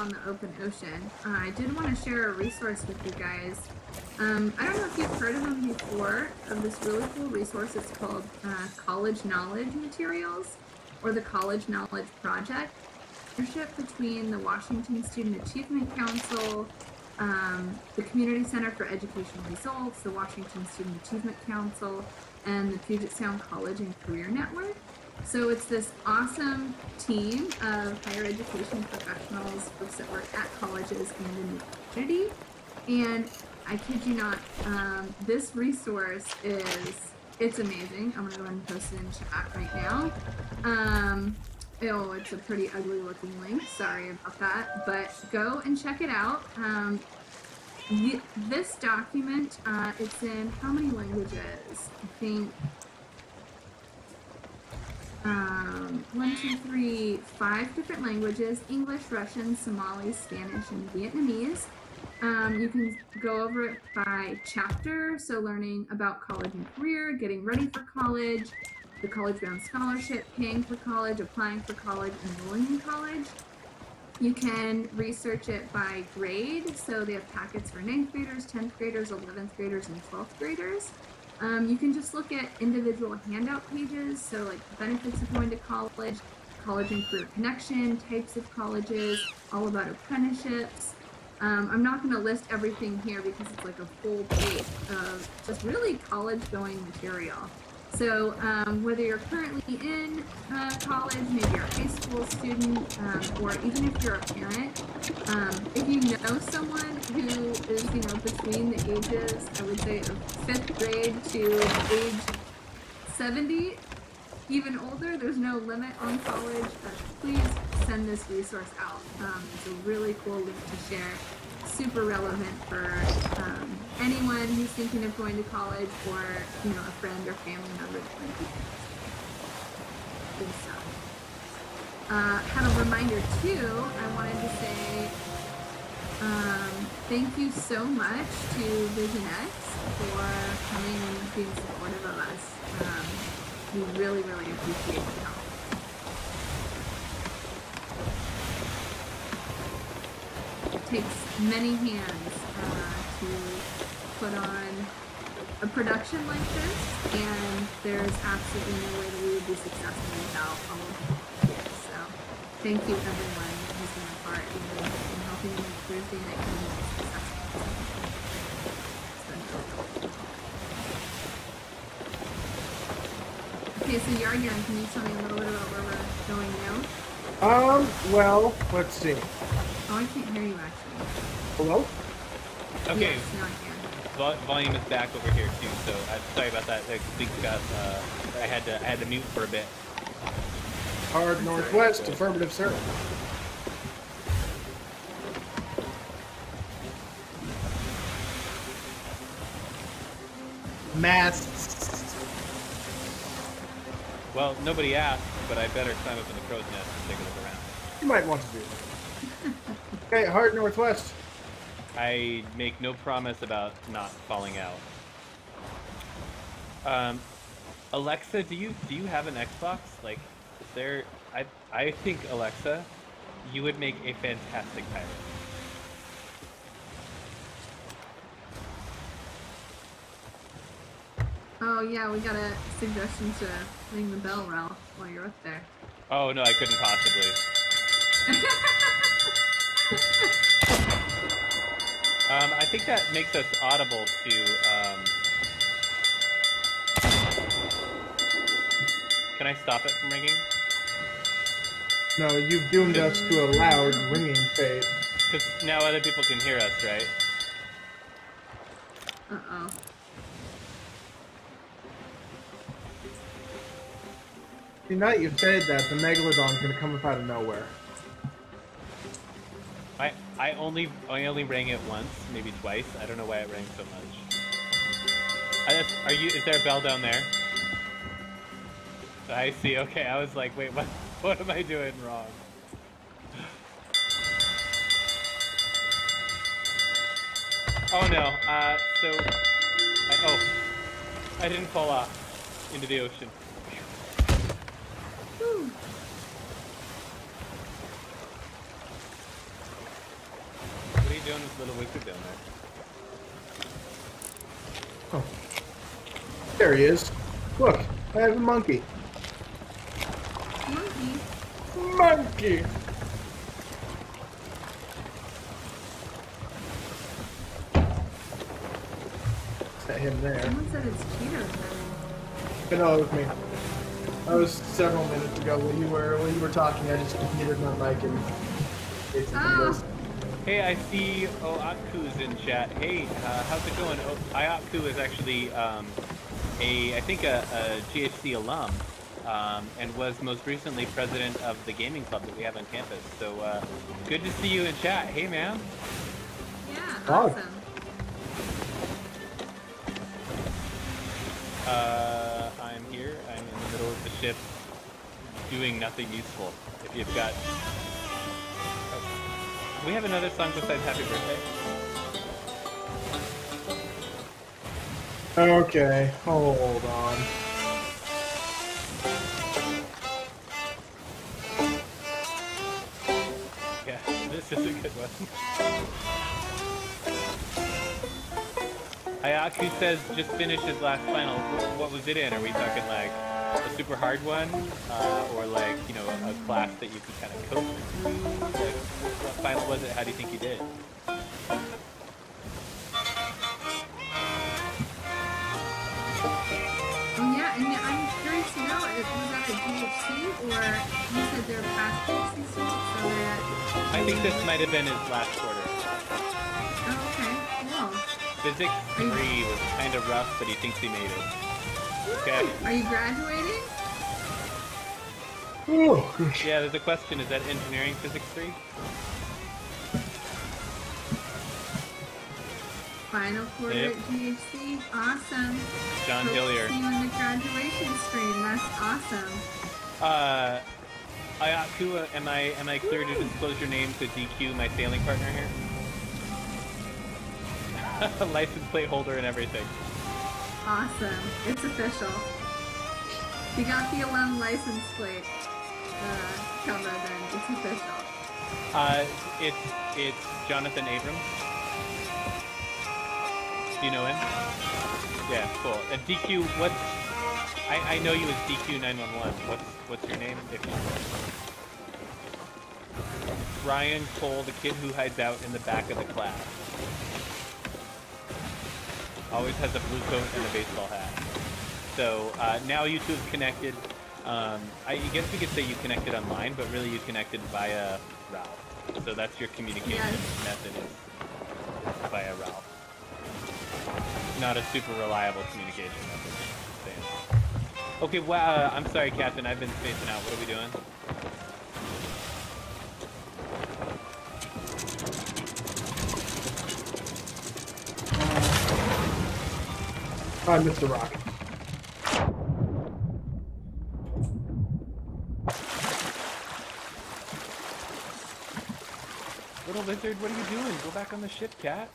On the open ocean, uh, I did want to share a resource with you guys. Um, I don't know if you've heard of them before, of this really cool resource. It's called uh, College Knowledge Materials, or the College Knowledge Project. Partnership between the Washington Student Achievement Council, um, the Community Center for Educational Results, the Washington Student Achievement Council, and the Puget Sound College and Career Network. So it's this awesome team of higher education professionals, folks that work at colleges and in the community. And I kid you not, um, this resource is it's amazing. I'm gonna go ahead and post it in chat right now. Um, oh, it's a pretty ugly looking link. Sorry about that, but go and check it out. Um, this document, uh, it's in how many languages? I think um, one, two, three, five different languages English, Russian, Somali, Spanish, and Vietnamese. Um, you can go over it by chapter, so learning about college and career, getting ready for college, the college bound scholarship, paying for college, applying for college, enrolling in college. You can research it by grade, so they have packets for 9th graders, 10th graders, 11th graders, and 12th graders. Um, you can just look at individual handout pages, so like benefits of going to college, college and career connection, types of colleges, all about apprenticeships. Um, I'm not going to list everything here because it's like a full page of just really college going material. So um, whether you're currently in uh, college, maybe you're a high school student, um, or even if you're a parent, um, if you know someone who is, you know, between the ages, I would say of fifth grade to age 70, even older, there's no limit on college. Please send this resource out. Um, it's a really cool link to share. Super relevant for um, anyone who's thinking of going to college or you know a friend or family member that might be interested. Good. Uh, a reminder too. I wanted to say um, thank you so much to VisionX for coming and being supportive of us. Um, we really, really appreciate the help. It takes many hands uh, to put on a production like this, and there's absolutely no way that we would be successful without all of you. So, thank you everyone who's been a part in, in helping make Thursday night meetings successful. Okay, so Yargan, can you tell me a little bit about where we're going now? Um, well, let's see. Oh, I can't hear you actually. Hello? Okay, Yes, now I can. vol- volume is back over here too. So I'm sorry about that. I think got uh, I had to I had to mute for a bit. Hard northwest, affirmative, sir. Masts. Well, nobody asked, but I better climb up in the crow's nest and take a look around. You might want to do that. okay, hard northwest. I make no promise about not falling out. Um, Alexa, do you do you have an Xbox? Like, is there? I I think Alexa, you would make a fantastic pirate. Oh yeah, we got a suggestion to ring the bell, Ralph, while you're up there. Oh no, I couldn't possibly. Um, I think that makes us audible to. Um... Can I stop it from ringing? No, you've doomed us to a loud ringing fate. Because now other people can hear us, right? Uh oh. See, now that you said that, the Megalodon's gonna come up out of nowhere. I only I only rang it once, maybe twice. I don't know why it rang so much. Just, are you? Is there a bell down there? I see. Okay, I was like, wait, what? What am I doing wrong? Oh no. Uh, so, I, oh, I didn't fall off into the ocean. Whew. What are you doing with little wizard down there? Oh. There he is. Look, I have a monkey. Monkey. Monkey! Is that him there? Someone said it's. But no, it was me. That was several minutes ago when you were when you were talking. I just muted my mic and basically Ah. Was- Hey, I see Oatku's in chat. Hey, uh, how's it going? Iatku is actually um, a, I think, a, a GHC alum, um, and was most recently president of the gaming club that we have on campus. So uh, good to see you in chat. Hey, man. Yeah, awesome. Uh, I'm here. I'm in the middle of the ship, doing nothing useful. If you've got, we have another song besides Happy Birthday. Okay, hold on. Yeah, this is a good one. Ayaku says just finished his last final. What was it in? Are we talking like a super hard one, uh, or like you know a, a class that you could kind of cope through? Like, what final was it? How do you think you did? Oh yeah, and I'm curious to know, if was that a GHC or you said they're past GHC students, so they're. I think this might have been his last quarter. Oh, okay, cool. Physics three was kind of rough, but he thinks he made it. Okay. Are you graduating? Ooh. Yeah, there's a question. Is that engineering physics three? Final quarter Yep. at GHC. Awesome. John Hope to Hillier. See you in the graduation stream. That's awesome. Uh, Ayaku, uh, am I am I clear to disclose your name to DQ, my sailing partner here? License plate holder and everything. Awesome. It's official. You got the alum license plate uh, cover then. It's official. Uh, it's it's Jonathan Abrams. Do you know him? Yeah, cool. And DQ, what's I, I know you as DQ nine one one. What's what's your name? If you Ryan Cole, the kid who hides out in the back of the class. Always has a blue coat and a baseball hat. So uh, now you two have connected. Um, I guess we could say you connected online, but really you connected via Ralph. So that's your communication Yes. method is via Ralph. Not a super reliable communication method. Okay, wow. Uh, I'm sorry, Captain. I've been spacing out. What are we doing? I missed the rock. Little lizard, what are you doing? Go back on the ship, cat.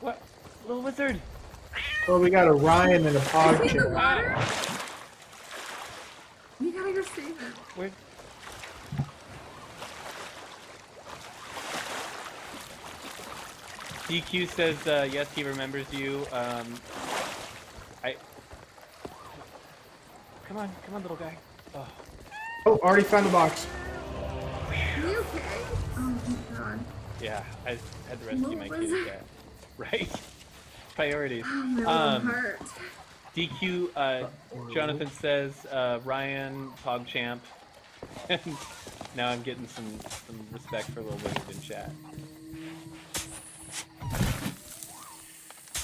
What? Little lizard! Well, we got a Ryan and a Pog Is he in the here. water? You gotta go save it. Where? DQ says uh, yes, he remembers you. Um, I. Come on, come on, little guy. Oh, Oh, already found the box. Are you okay? Oh my god. yeah, I had to rescue my Little kitty cat. Right? Priorities. Oh, my little Um, heart. DQ, uh, Jonathan says uh, Ryan, PogChamp, and now I'm getting some some respect for Little Wizard in chat.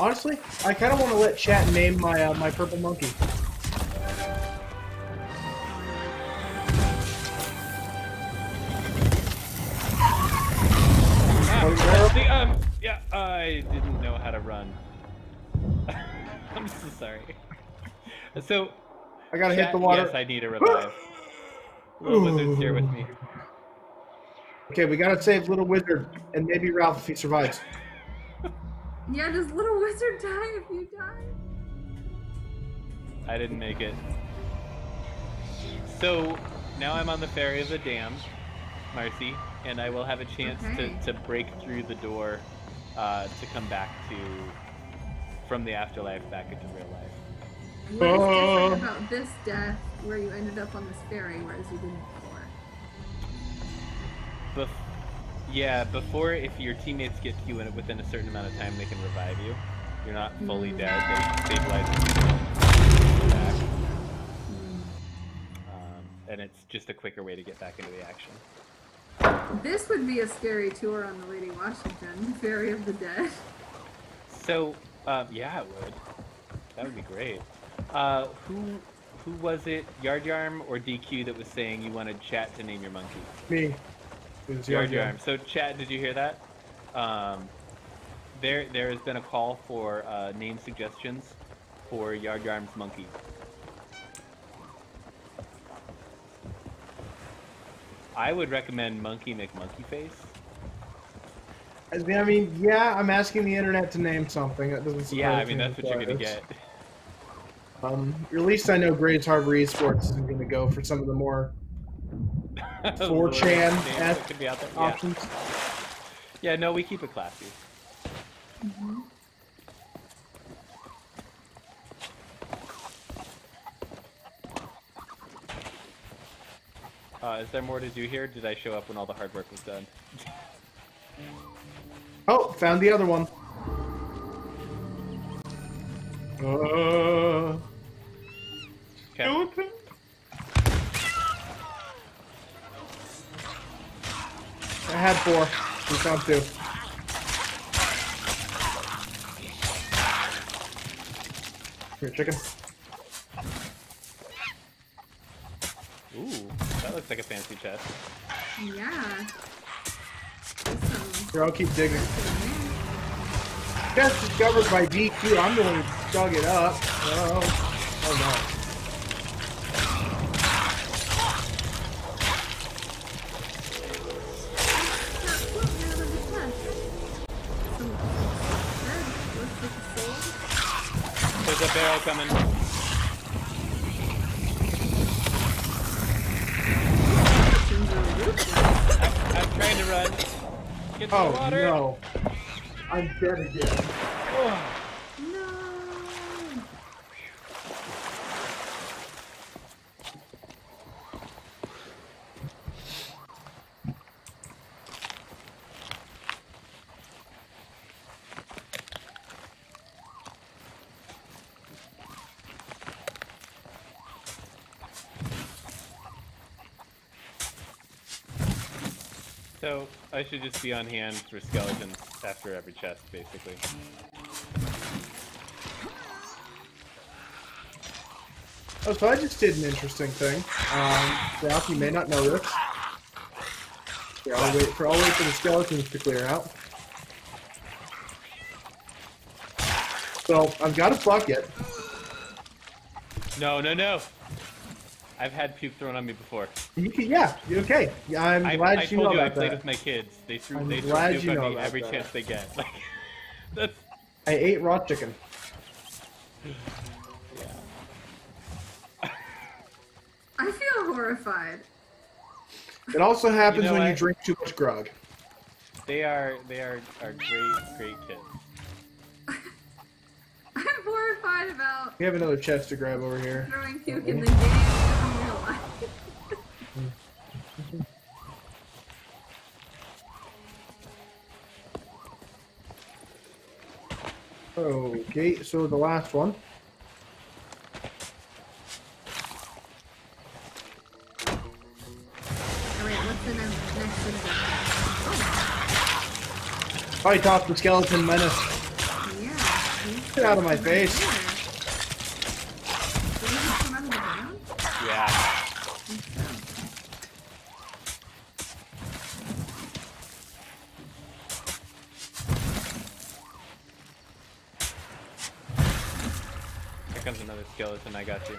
Honestly, I kind of want to let chat name my uh, my purple monkey. Ah, See, um, yeah, I didn't know how to run. I'm so sorry. So, I gotta chat, hit the water. Yes, I need a revive. Little wizard's here with me. Okay, we gotta save little wizard and maybe Ralph if he survives. Yeah, does little wizard die if you die? I didn't make it. So now I'm on the ferry of the damned, Marcy, and I will have a chance Okay. to, to break through the door uh, to come back to from the afterlife back into real life. What is Oh. different about this death where you ended up on this ferry, whereas you didn't before? Bef- yeah, before if your teammates get to you in, within a certain amount of time, they can revive you. You're not fully Mm. dead. They stabilize you. Back. Um, and it's just a quicker way to get back into the action. This would be a scary tour on the Lady Washington, Ferry of the Dead. So, um, yeah, it would. That would be great. Uh, who who was it, Yardyarm or DQ, that was saying you wanted chat to name your monkey? Me. It was Yard Yardyarm. So, Chad, did you hear that? Um, there there has been a call for uh, name suggestions for Yardyarm's monkey. I would recommend Monkey McMonkey Face. I mean, I mean, yeah, I'm asking the internet to name something. That doesn't Yeah, I mean that's what you're gonna get. Um, at least I know Grays Harbor Esports isn't going to go for some of the more 4chan Names could be out there. Yeah. options. yeah, no, we keep it classy. Uh, is there more to do here? Did I show up when all the hard work was done? Oh, found the other one. Uh, Okay. I had four. We found two. Here, chicken. Ooh, that looks like a fancy chest. Yeah. There's Here, I'll keep digging. in there. Just discovered by DQ. I'm going to who dug it up. Oh, oh Stop barrel coming. Ruthless. I'm trying to run. Get to no. the Oh water. no. I'm dead again. Oh. No. So I should just be on hand for skeletons after every chest, basically. Oh, so I just did an interesting thing. Um, Ralph, you may not know this. I'll wait for I'll wait for the skeletons to clear out. So I've got a bucket. No, no, no. I've had puke thrown on me before. You can, yeah, you're okay. I'm I, glad I you told know you I about played that. with my kids. They threw I'm they threw glad you know me every that. chance they get. Like, that's I ate raw chicken. yeah. I feel horrified. It also happens know when you drink too much grog. They are they are are great great kids. I'm horrified about We have another chest to grab over here. throwing puke in uh-huh. the game in real life. Okay, so the last one. Wait, what's the next, next thing? Fight off the skeleton menace. Yeah. Get out of my face. there. Did he just come out of the ground? Yeah. I think so. skeleton. I got you.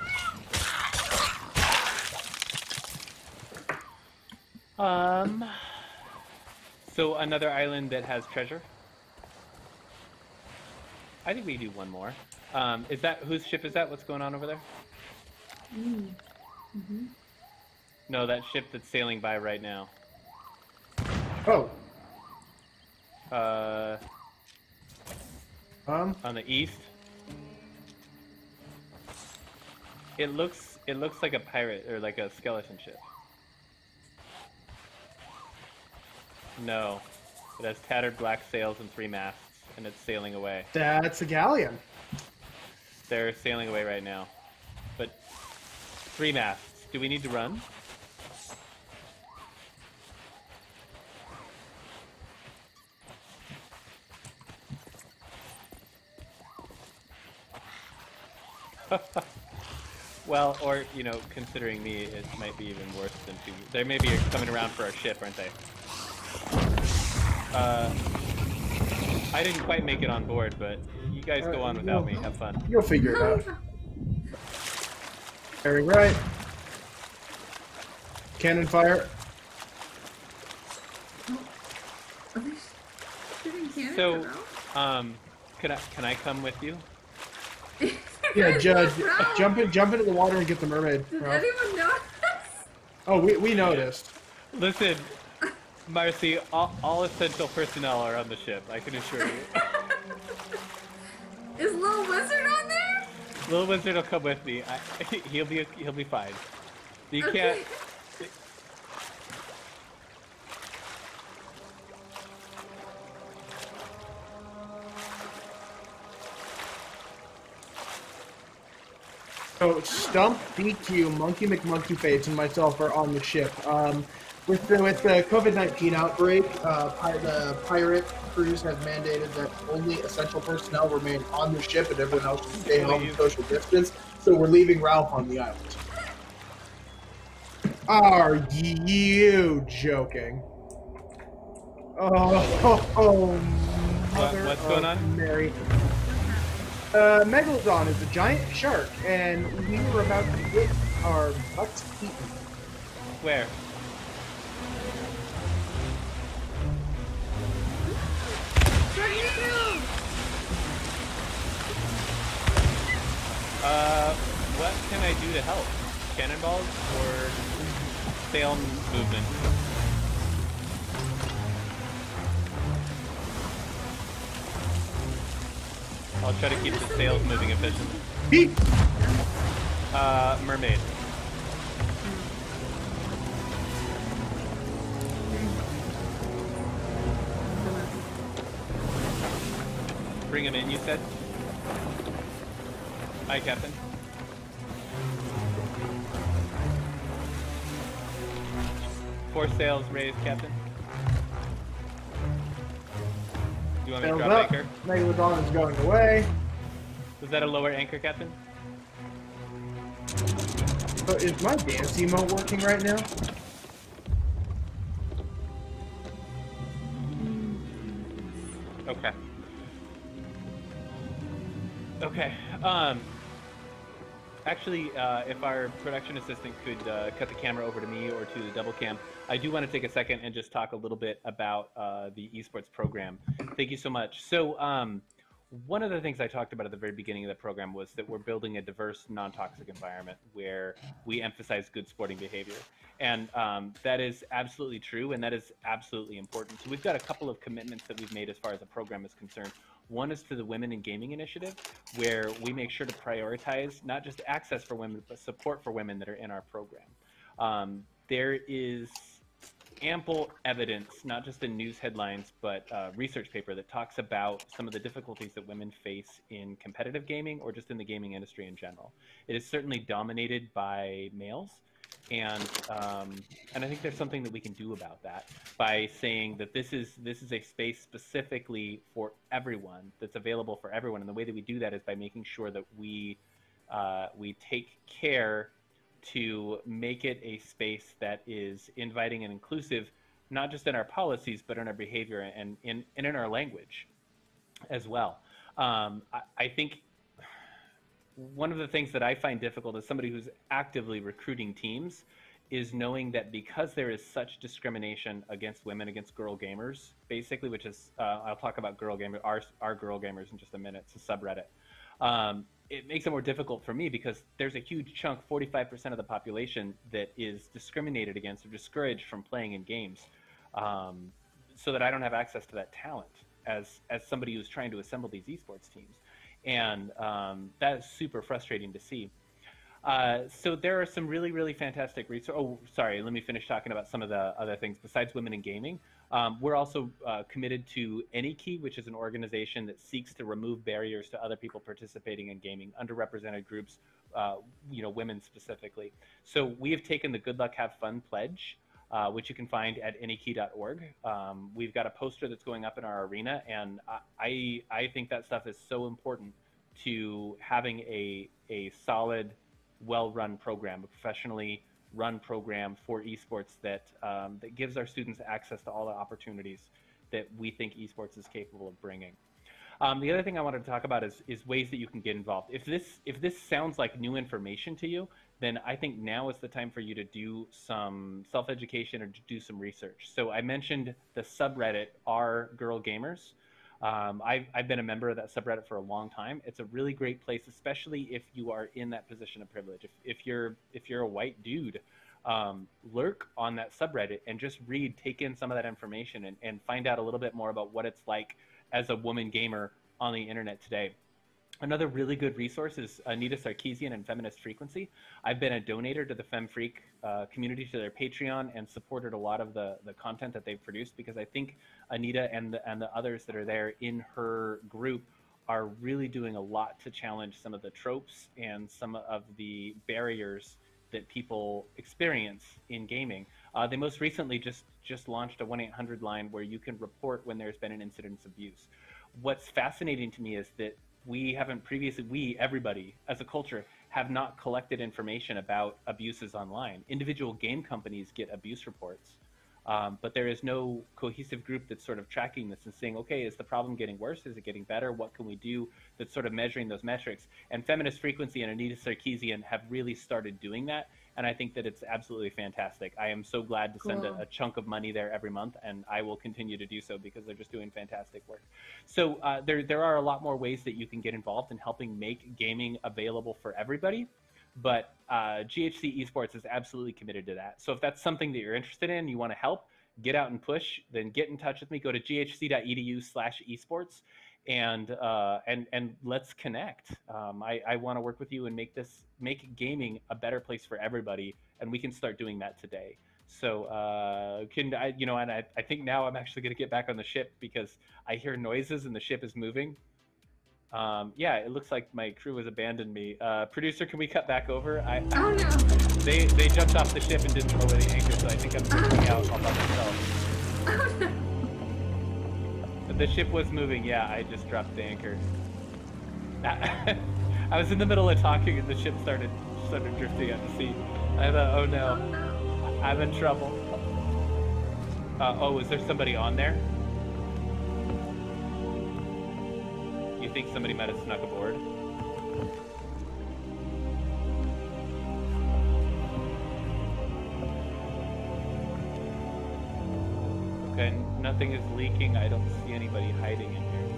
Um. So another island that has treasure. I think we do one more. Um, is that whose ship is that? What's going on over there? Mm. hmm No, that ship that's sailing by right now. Oh, Uh, um, on the east. It looks it looks like a pirate or like a skeleton ship. No, it has tattered black sails and three masts, and it's sailing away. that's a galleon. They're sailing away right now, but three masts. Do we need to run? well, or you know, considering me, it might be even worse than two. They maybe are coming around for our ship, aren't they? Uh, I didn't quite make it on board, but you guys go Uh, on without me. Have fun. You'll figure it out. Very right. Cannon fire. Are they shooting cannons So- Um, can I can I come with you? Yeah, Guys, Judge, jump in, jump into the water and get the mermaid. Did Ralph. anyone notice? Oh, we, we noticed. Listen, Marcy, all, all essential personnel are on the ship. I can assure you. Is Little Wizard on there? Little Wizard will come with me. I, he'll be he'll be fine. You Okay. can't. So Stump, DQ, Monkey McMonkeyface, and myself are on the ship. Um, with the with the COVID nineteen outbreak, uh, pi- the pirate crews have mandated that only essential personnel remain on the ship, and everyone else can stay home and social distance. So we're leaving Ralph on the island. Are you joking? Oh, oh, oh mother what's going of on? Mary. Uh, Megalodon is a giant shark, and we were about to get our butts eaten. Where? Uh, what can I do to help? Cannonballs or sail movement? I'll try to keep the sails moving efficiently. Beep! Uh, mermaid. Bring him in, you said? Hi, Captain. Four sails raised, Captain. You want me to drop up. anchor? Megalodon is going away. Was that a lower anchor, Captain? So is my dance emote working right now? Okay. Okay. Um. Actually, uh, if our production assistant could uh, cut the camera over to me or to the double cam, I do want to take a second and just talk a little bit about uh, the esports program. Thank you so much. So, um, one of the things I talked about at the very beginning of the program was that we're building a diverse, non-toxic environment where we emphasize good sporting behavior, and um, that is absolutely true, and that is absolutely important. So we've got a couple of commitments that we've made as far as the program is concerned. One is to the Women in Gaming Initiative, where we make sure to prioritize not just access for women, but support for women that are in our program. Um, there is ample evidence, not just in news headlines, but uh, research paper that talks about some of the difficulties that women face in competitive gaming or just in the gaming industry in general. It is certainly dominated by males, and um, and I think there's something that we can do about that by saying that this is this is a space specifically for everyone that's available for everyone, and the way that we do that is by making sure that we uh, we take care to make it a space that is inviting and inclusive, not just in our policies, but in our behavior and in, and in our language as well. Um, I, I think one of the things that I find difficult as somebody who's actively recruiting teams is knowing that because there is such discrimination against women, against girl gamers, basically, which is uh, I'll talk about girl gamers, our our girl gamers in just a minute. It's a subreddit. Um, it makes it more difficult for me because there's a huge chunk, 45% of the population, that is discriminated against or discouraged from playing in games, um, so that I don't have access to that talent as as somebody who's trying to assemble these esports teams, and um, that is super frustrating to see. Uh, so there are some really, really fantastic research. Oh, sorry. Let me finish talking about some of the other things besides women in gaming. Um, we're also uh, committed to AnyKey, which is an organization that seeks to remove barriers to other people participating in gaming, underrepresented groups, uh, you know, women specifically. So we have taken the Good Luck Have Fun pledge, uh, which you can find at anykey.org. Um, we've got a poster that's going up in our arena, and I I think that stuff is so important to having a a solid well-run program, a professionally run program for esports that um, that gives our students access to all the opportunities that we think esports is capable of bringing. Um, the other thing I wanted to talk about is, is ways that you can get involved. If this if this sounds like new information to you, then I think now is the time for you to do some self-education or to do some research. So I mentioned the subreddit R Girl Gamers. Um, I've, I've been a member of that subreddit for a long time. It's a really great place, especially if you are in that position of privilege. If, if you're if you're a white dude, um, lurk on that subreddit and just read, take in some of that information, and, and find out a little bit more about what it's like as a woman gamer on the internet today. Another really good resource is Anita Sarkeesian and Feminist Frequency. I've been a donator to the FemFreq uh, community, to their Patreon, and supported a lot of the, the content that they've produced because I think Anita and the, and the others that are there in her group are really doing a lot to challenge some of the tropes and some of the barriers that people experience in gaming. Uh, they most recently just just launched a 1-800 line where you can report when there's been an incident of abuse. What's fascinating to me is that we haven't previously, we, everybody, as a culture, have not collected information about abuses online. Individual game companies get abuse reports, um, but there is no cohesive group that's sort of tracking this and saying, okay, is the problem getting worse? Is it getting better? What can we do that's sort of measuring those metrics? And Feminist Frequency and Anita Sarkeesian have really started doing that and I think that it's absolutely fantastic. I am so glad to send a, a, chunk of money there every month, and I will continue to do so because they're just doing fantastic work. So uh, there there are a lot more ways that you can get involved in helping make gaming available for everybody. But uh, GHC Esports is absolutely committed to that. So if that's something that you're interested in, you want to help, get out and push, then get in touch with me. Go to ghc.edu/esports and uh, and and let's connect. Um, I, I want to work with you and make this make gaming a better place for everybody, and we can start doing that today. So uh, can I, you know, and I, I think now I'm actually going to get back on the ship because I hear noises and the ship is moving. Um, yeah, it looks like my crew has abandoned me. Uh, producer, can we cut back over? I, oh no! They they jumped off the ship and didn't lower the anchor, so I think I'm freaking out all by myself. The ship was moving, yeah, I just dropped the anchor. I was in the middle of talking and the ship started started drifting out to sea. I thought, oh no, I'm in trouble. Uh, oh, is there somebody on there? You think somebody might have snuck aboard? Nothing is leaking. I don't see anybody hiding in here.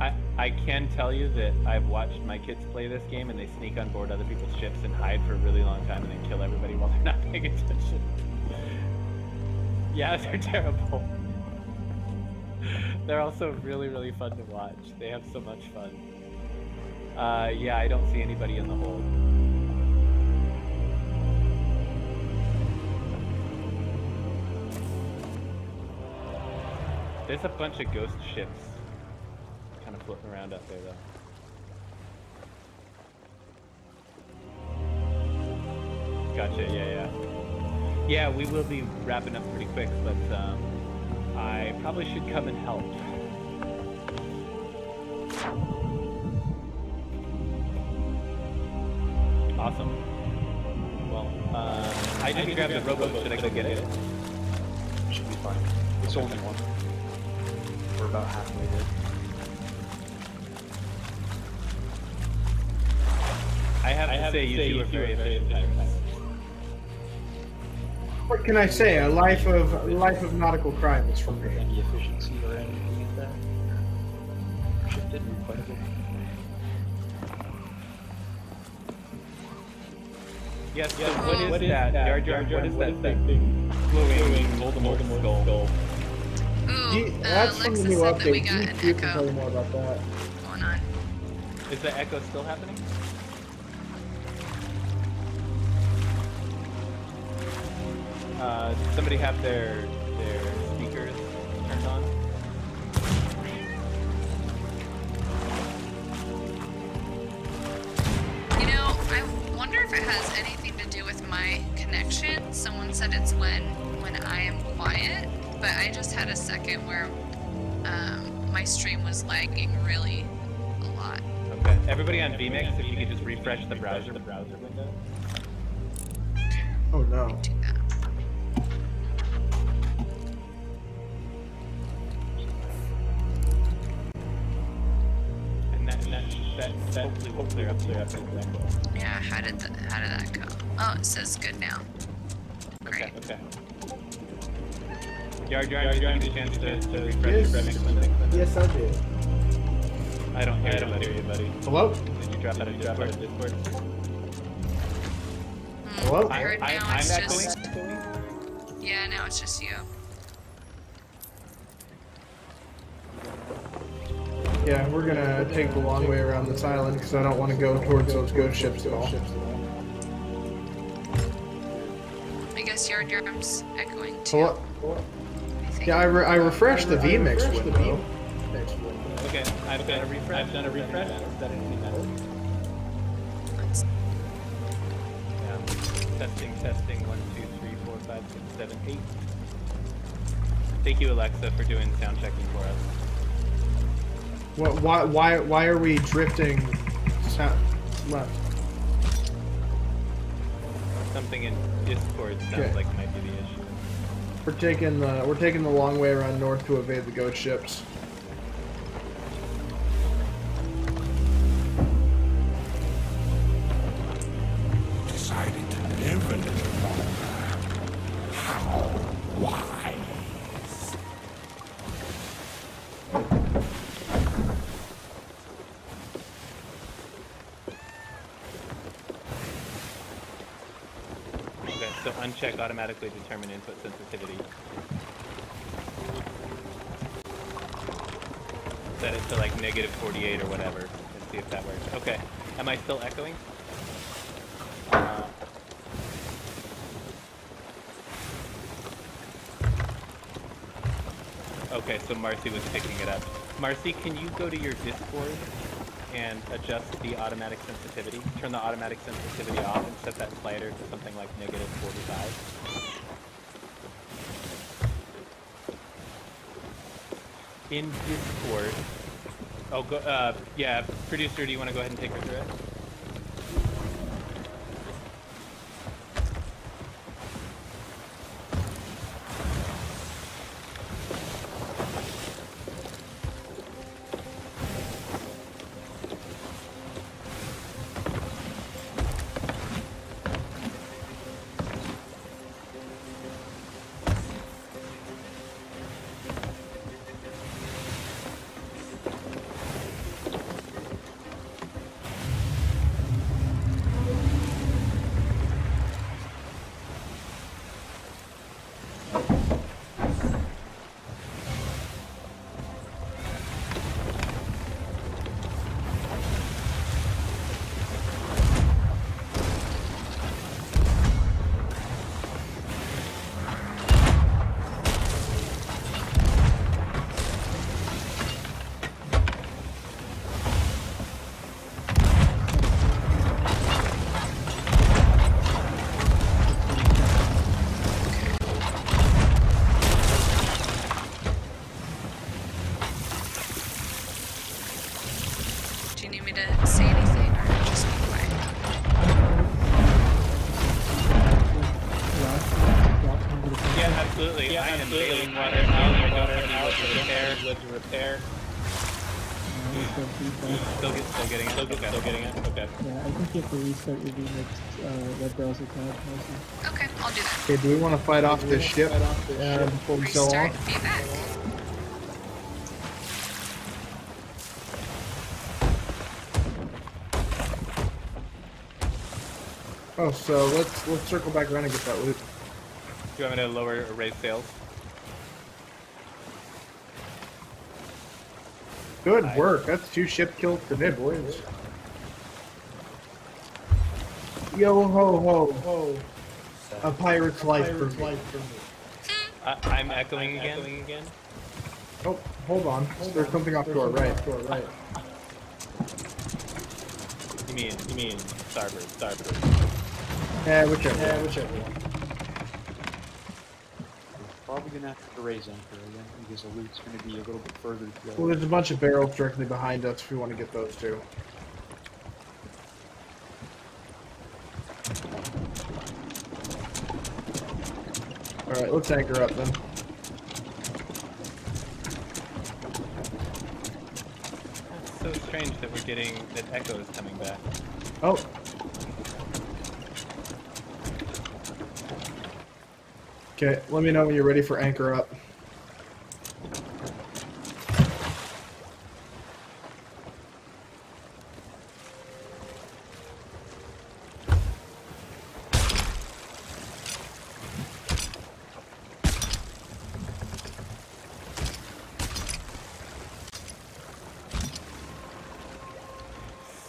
I, I can tell you that I've watched my kids play this game and they sneak on board other people's ships and hide for a really long time and then kill everybody while they're not paying attention. yeah, they're terrible. they're also really, really fun to watch. They have so much fun. Uh, yeah, I don't see anybody in the hold. There's a bunch of ghost ships kind of floating around out there, though. Gotcha, yeah, yeah. Yeah, we will be wrapping up pretty quick, but um, I probably should come and help. Awesome. Well, uh, I didn't grab the rowboat. Should I go get it? Should be fine. It's only one. We're about halfway there. I have to say, you two are very efficient. What can I say? A life of a life of nautical crime is from me. Any efficiency or anything like that? Shifted quite a bit. Yes, so what is, what is that? Jar Jar, what is that thing? Glowing Voldemort skull. Ooh, You- uh, that's from Alexa the new said that we got You, an you can tell echo you more about that. going on. Is the echo still happening? Uh, does somebody have their their speakers turned on? You know, I wonder if it has anything to do with my connection. Someone said it's when when I am quiet, but I just had a second where um, my stream was lagging really a lot. Okay. Everybody on vMix, if you could just refresh the browser, the browser window. Oh no. Do that. And that, and that, that, that hopefully will clear up the echo. Yeah, how did that, how did that go? Oh, it says good now. Okay, Great. okay. Jar Jar, did you get a chance to, to refresh Yes. your vMix window? Yes, I did. I don't hear, I don't hear you, buddy. Hello? Did you drop out of Discord? Discord? Hmm, Hello? I heard I, now I'm it's echoing. just yeah, now it's just you. Yeah, we're gonna take the long way around this island because I don't want to go towards those ghost ships at all. I guess your drum's echoing too. Hello? I think. Yeah, I, re- I refreshed the vMix window. Okay, I've done a refresh. I've done a refresh. That anything better? Let's- Yeah. Testing, testing. One, two, three, four, five, six, seven, eight. Thank you, Alexa, for doing sound checking for us. What, why, why, why are we drifting south, left? Something in Discord sounds Okay. like We're taking the we're taking the long way around north to evade the ghost ships. Automatically determine input sensitivity. Set it to like negative 48 or whatever and see if that works. Okay, am I still echoing? Uh, okay, so Marcy was picking it up. Marcy, can you go to your Discord and adjust the automatic sensitivity? Turn the automatic sensitivity off and set that slider to something like negative 45. In Discord. Oh, go, uh, yeah, producer, do you want to go ahead and take her through it? To restart your vMix uh, web browser tab, Marcy. Okay, I'll do that. Okay, do we want to fight off this ship off the uh, ship. before we go Restart off? feedback. Oh, so let's let's circle back around and get that loot. Do you want me to lower or raise sails? Good Nice. work. That's two ship kills today, boys. Yo ho ho ho. A pirate's life for me. I, I'm echoing again. Echoing again. Oh, hold on. There's something off to our right. You mean? You mean starboard? Starboard. Yeah, whichever. Yeah, whichever. Probably gonna have to raise anchor again because the loot's gonna be a little bit further to go. Well, there's a bunch of barrels directly behind us if we want to get those too. Alright, let's anchor up then. It's so strange that we're getting that echo is coming back. Oh. Okay, let me know when you're ready for anchor up.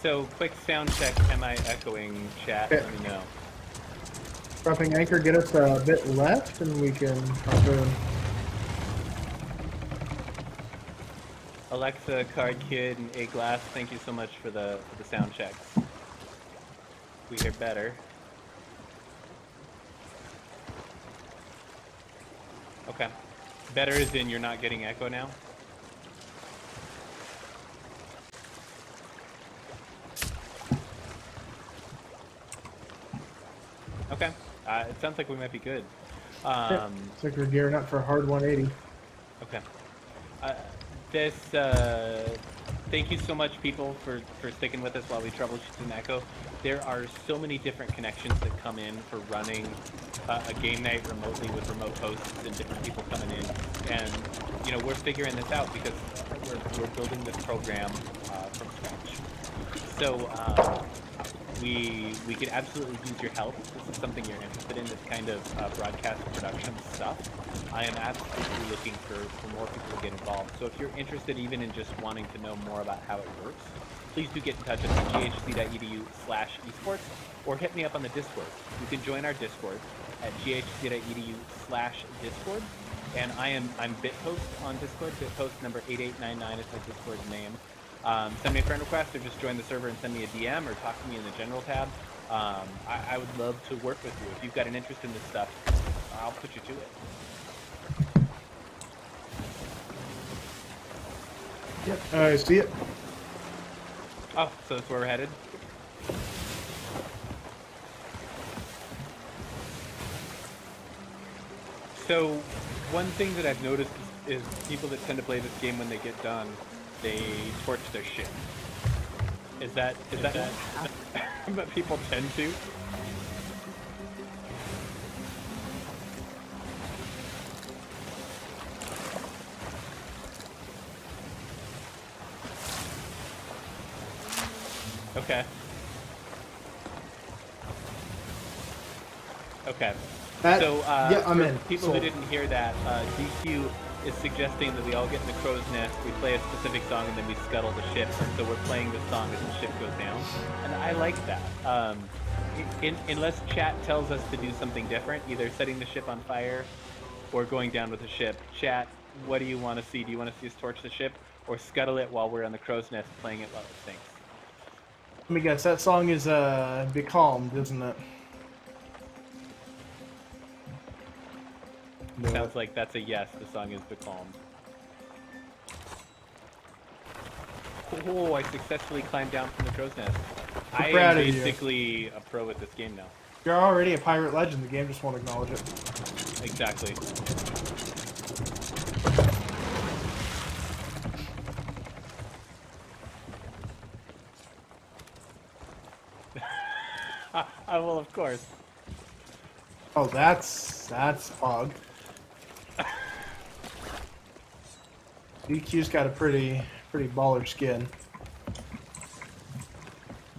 So, quick sound check. Am I echoing? Chat. Okay. Let me know. Dropping anchor, get us a bit left, and we can hop in. Alexa, Card Kid, and A Glass, thank you so much for the for the sound checks. We hear better. Okay. Better is in you're not getting echo now? Okay. Uh, it sounds like we might be good. Um, Looks like we're gearing up for a hard 180. Okay. Uh, this, uh, thank you so much, people, for, for sticking with us while we troubleshoot an echo. There are so many different connections that come in for running uh, a game night remotely with remote hosts and different people coming in. And, you know, we're figuring this out because we're, we're building this program uh, from scratch. So, um, we we could absolutely use your help. This is something you're interested in, this kind of uh, broadcast production stuff. I am absolutely looking for, for more people to get involved. So if you're interested even in just wanting to know more about how it works, please do get in touch at ghc.edu slash esports, or hit me up on the Discord. You can join our Discord at ghc.edu slash Discord. And I am I'm Bitpost on Discord. Bitpost number 8899 is my Discord name. Um, send me a friend request or just join the server and send me a DM or talk to me in the general tab. Um, I, I would love to work with you. If you've got an interest in this stuff, I'll put you to it. Yep. I see it. Oh, so that's where we're headed? So, one thing that I've noticed is, is people that tend to play this game when they get done, they torch their ship. Is that is that what people tend to? Okay. Okay. That, so, uh, yeah, I'm for in. people So- who didn't hear that, uh, DQ is suggesting that we all get in the crow's nest, we play a specific song, and then we scuttle the ship. And so we're playing the song as the ship goes down, and I like that. Um, in, unless chat tells us to do something different, either setting the ship on fire or going down with the ship. Chat, what do you want to see? Do you want to see us torch the ship or scuttle it while we're on the crow's nest playing it while it sinks? Let me guess. That song is uh, becalmed, isn't it? No. Sounds like that's a yes. The song is The Calm. Oh, I successfully climbed down from the crow's nest. I'm I am basically a pro at this game now. You're already a pirate legend. The game just won't acknowledge it. Exactly. I will, of course. Oh, that's that's fog. DQ's got a pretty pretty baller skin.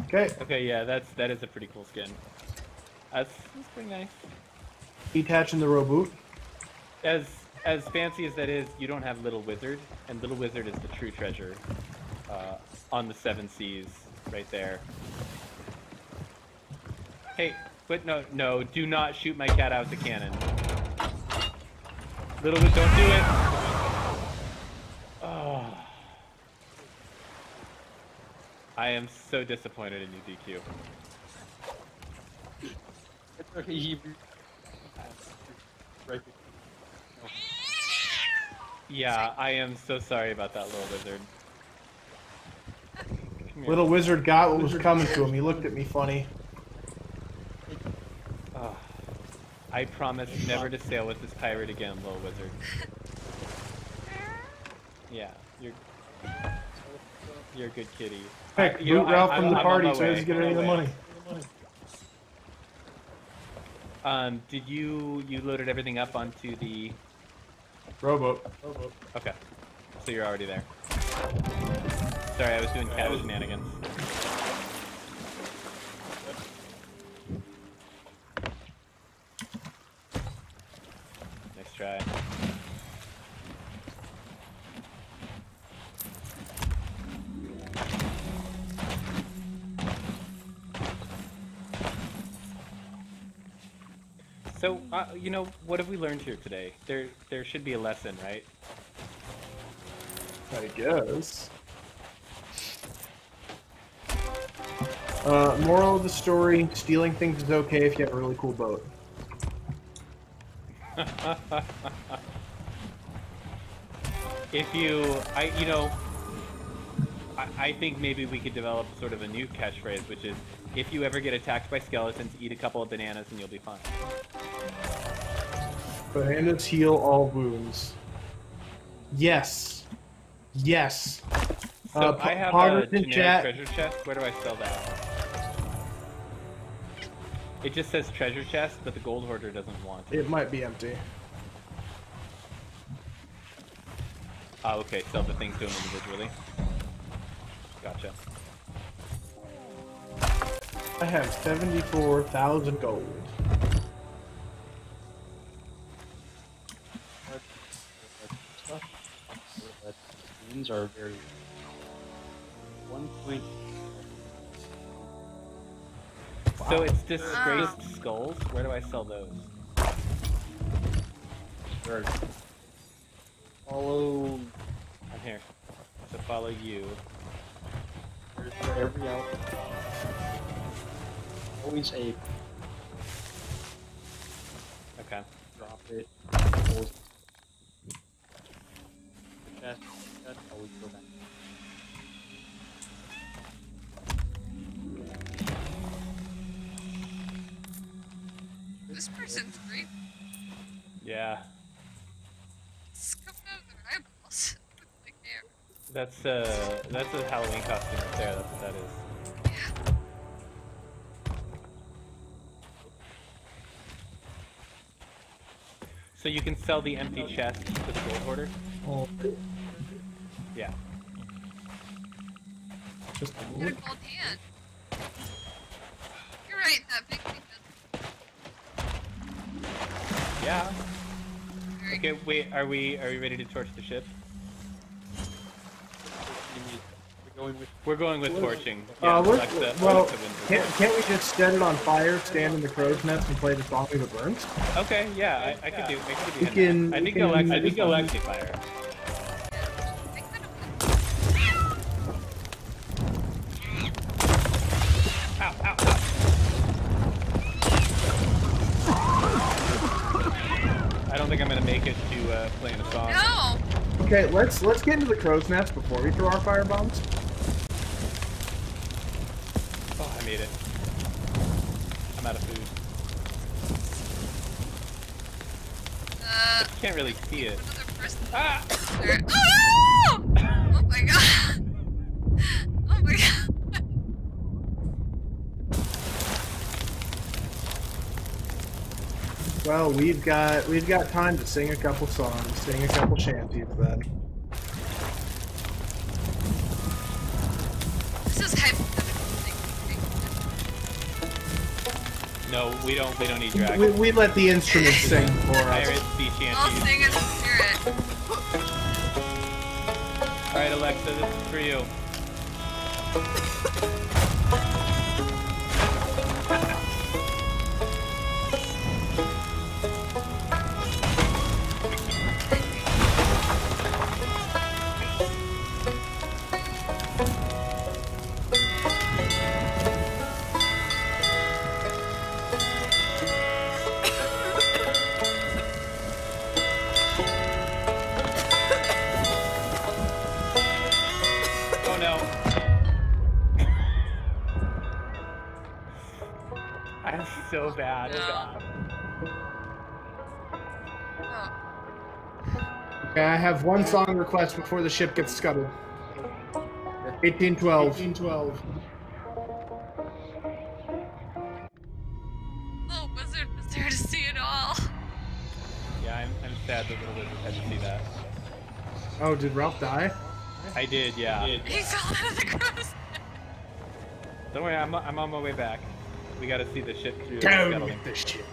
Okay, Okay, yeah, that's that is a pretty cool skin. That's, that's pretty nice. detaching the reboot. As as fancy as that is, you don't have Little Wizard, and Little Wizard is the true treasure uh, on the seven seas, right there. Hey, but no, no, do not shoot my cat out the cannon. Little Wizard, don't do it. Oh. I am so disappointed in you, DQ. It's okay. He... Right. No. Yeah, I am so sorry about that, Little Wizard. Little wizard got what was coming to him. He looked at me funny. Ah. I promise never to sail with this pirate again, little wizard. Yeah, you're you're a good kitty. Heck, I- you know, Ralph I- from I'm- the I'm party so he doesn't get any of the money. Um, did you you loaded everything up onto the? Rowboat. Okay, so you're already there. Sorry, I was doing cat shenanigans. Nice try. So, uh, you know, what have we learned here today? There, there should be a lesson, right? I guess. Uh, moral of the story: stealing things is okay if you have a really cool boat. if you, I, you know, I, I think maybe we could develop sort of a new catchphrase, which is, if you ever get attacked by skeletons, eat a couple of bananas and you'll be fine. Bananas heal all wounds. Yes. Yes. So Uh, I have a generic chat. treasure chest. Where do I sell that? It just says treasure chest, but the gold hoarder doesn't want it. It might be empty. Oh, okay. Sell the things to them individually. Gotcha. I have 74,000 gold. Stuff. Are very. One point. So it's disgraced ah. skulls. Where do I sell those? There are follow. I'm here. To follow you. There's every out. Always a Okay. drop it. Always. Chest. Chest. Always go back. This person's great. Yeah. It's coming out of their eyeballs. like hair. That's uh that's a Halloween costume right there. That's what that is. So you can sell the empty chest to the gold hoarder. Oh, Yeah. just Got a gold hand. You're right, that big thing. Yeah. Okay. Wait. Are we are we ready to torch the ship? Going with. We're going with torching. Uh, Yeah, we're- Alexa, well, Alexa wins the can't, can't we just set it on fire, stand in the crow's nest, and play the song of the burns? Okay. Yeah. I, I could do. I could We can- I think can- Alexa. I we think can- Alexa fire. Ow! Ow! Ow! I don't think I'm gonna make it to uh, playing a song. No! Okay, let's let's get into the crow's nest before we throw our fire I made it. I'm out of food. Uh, can't really see it. Ah! Oh oh my god! Oh my god! Well, we've got we've got time to sing a couple songs, sing a couple shanties then. No, we don't. We don't need dragons. We, we let the instruments sing for us. Pirates, sea I'll shanties. sing in spirit. All right, Alexa, this is for you. Have one song request before the ship gets scuttled. 1812. 1812. little wizard was there to see it all. Yeah, I'm, I'm sad the little wizard had to see that. Oh, did Ralph die? I did, yeah. He fell out of the cruise. Don't worry, I'm, I'm on my way back. We gotta see the ship through. Down scuttling. with the ship.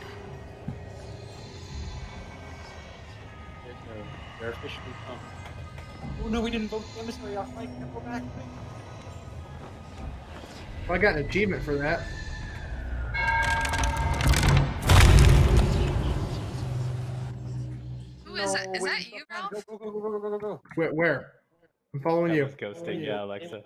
They're officially come. Oh no, we didn't vote the emissary off. Mike, can't go back. Well, I got an achievement for that. Who is that? Is that you, Ralph? Go, go, go, go, go, go, go, go. Where? where? I'm following That you. was ghosting, yeah, Alexa.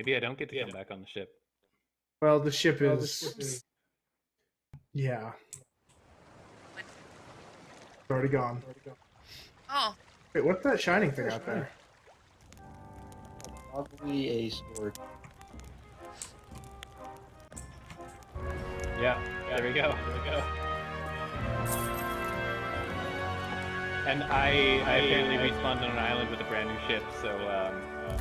Maybe I don't get to come back on the ship. Well, the ship is. Yeah. It's already gone. Oh, Wait, what's that shining thing out there? Probably a sword. Yeah, there we go. There we go. And I, I apparently respawned on an island with a brand new ship, so um,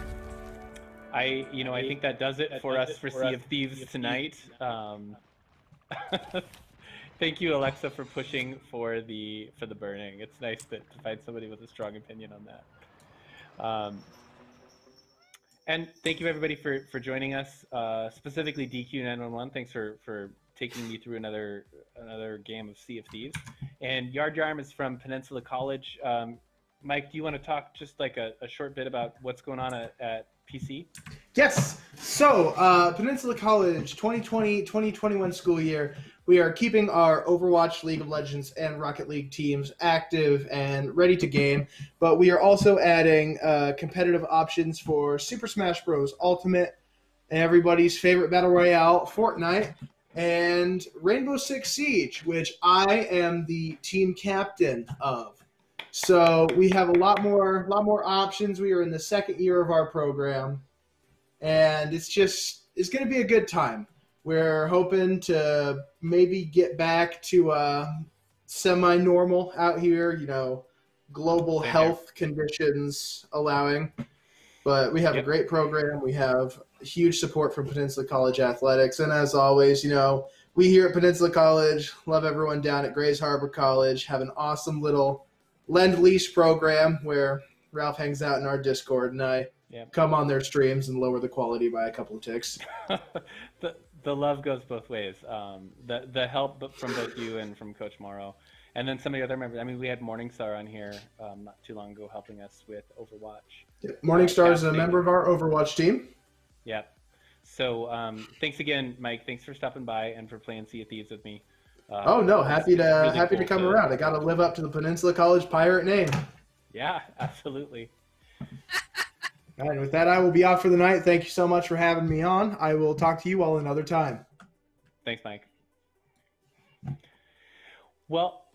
I, you know, I think that does it for us for Sea of Thieves tonight. Um, thank you, Alexa, for pushing for the for the burning. It's nice that, to find somebody with a strong opinion on that. Um, and thank you everybody for for joining us. Uh, specifically DQ911, thanks for for taking me through another another game of Sea of Thieves. And Yardyarm is from Peninsula College. Um, Mike, do you want to talk just like a, a short bit about what's going on at, at PC? Yes. So, uh, Peninsula College 2020 2021 school year, we are keeping our Overwatch, League of Legends, and Rocket League teams active and ready to game, but we are also adding uh, competitive options for Super Smash Bros. Ultimate, everybody's favorite Battle Royale, Fortnite, and Rainbow Six Siege, which I am the team captain of. So we have a lot more, a lot more options. We are in the second year of our program and it's just it's going to be a good time. We're hoping to maybe get back to uh, semi-normal out here, you know, global here. health conditions allowing. But we have a great program. We have huge support from Peninsula College Athletics, and as always, you know, we here at Peninsula College love everyone down at Grays Harbor College. Have an awesome little lend lease program where Ralph hangs out in our Discord, and I come on their streams and lower the quality by a couple of ticks. the the love goes both ways. Um, the the help from both you and from Coach Morrow, and then some of the other members. I mean, we had Morningstar on here um, not too long ago helping us with Overwatch. Morningstar is a member of our Overwatch team. Yep. So um, thanks again, Mike. Thanks for stopping by and for playing Sea of Thieves with me. Uh, Oh no, happy to really happy to cool come around. I got to live up to the Peninsula College pirate name. Yeah, absolutely. All right, with that, I will be out for the night. Thank you so much for having me on. I will talk to you all another time. Thanks, Mike. Well,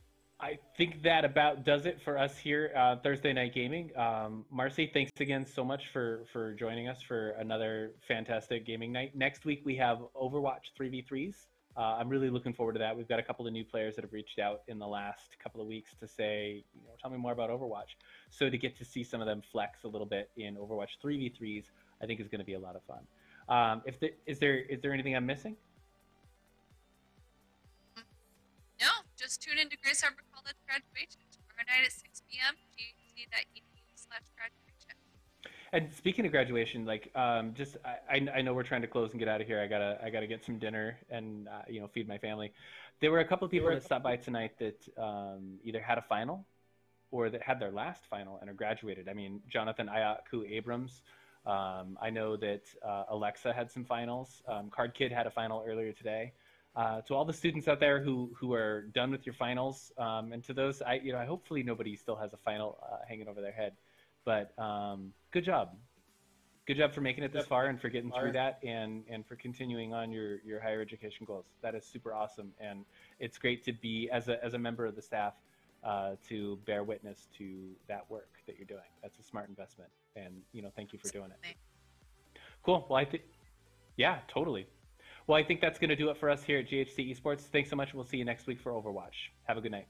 I think that about does it for us here uh, Thursday Night Gaming. Um, Marcy, thanks again so much for for joining us for another fantastic gaming night. Next week we have Overwatch 3v3s uh, I'm really looking forward to that. We've got a couple of new players that have reached out in the last couple of weeks to say, you know, tell me more about Overwatch. So to get to see some of them flex a little bit in Overwatch 3v3s, I think is going to be a lot of fun. Um, if the, is there is there anything I'm missing? No, just tune into Grays Harbor College graduation tomorrow night at 6 p.m. gc.edu slash graduation. And speaking of graduation, like, um, just I, I know we're trying to close and get out of here. I gotta I gotta get some dinner and uh, you know feed my family. There were a couple of people that stopped by tonight that um, either had a final or that had their last final and are graduated. I mean, Jonathan Ayaku Abrams. Um, I know that uh, Alexa had some finals. Um, Card Kid had a final earlier today. Uh, to all the students out there who who are done with your finals, um, and to those, I you know, I hopefully nobody still has a final uh, hanging over their head. But um, good job, good job for making it this far and for getting through that, and and for continuing on your your higher education goals. That is super awesome, and it's great to be as a as a member of the staff uh, to bear witness to that work that you're doing. That's a smart investment, and you know, thank you for doing it. Cool. Well, I think, yeah, totally. Well, I think that's going to do it for us here at GHC Esports. Thanks so much. We'll see you next week for Overwatch. Have a good night.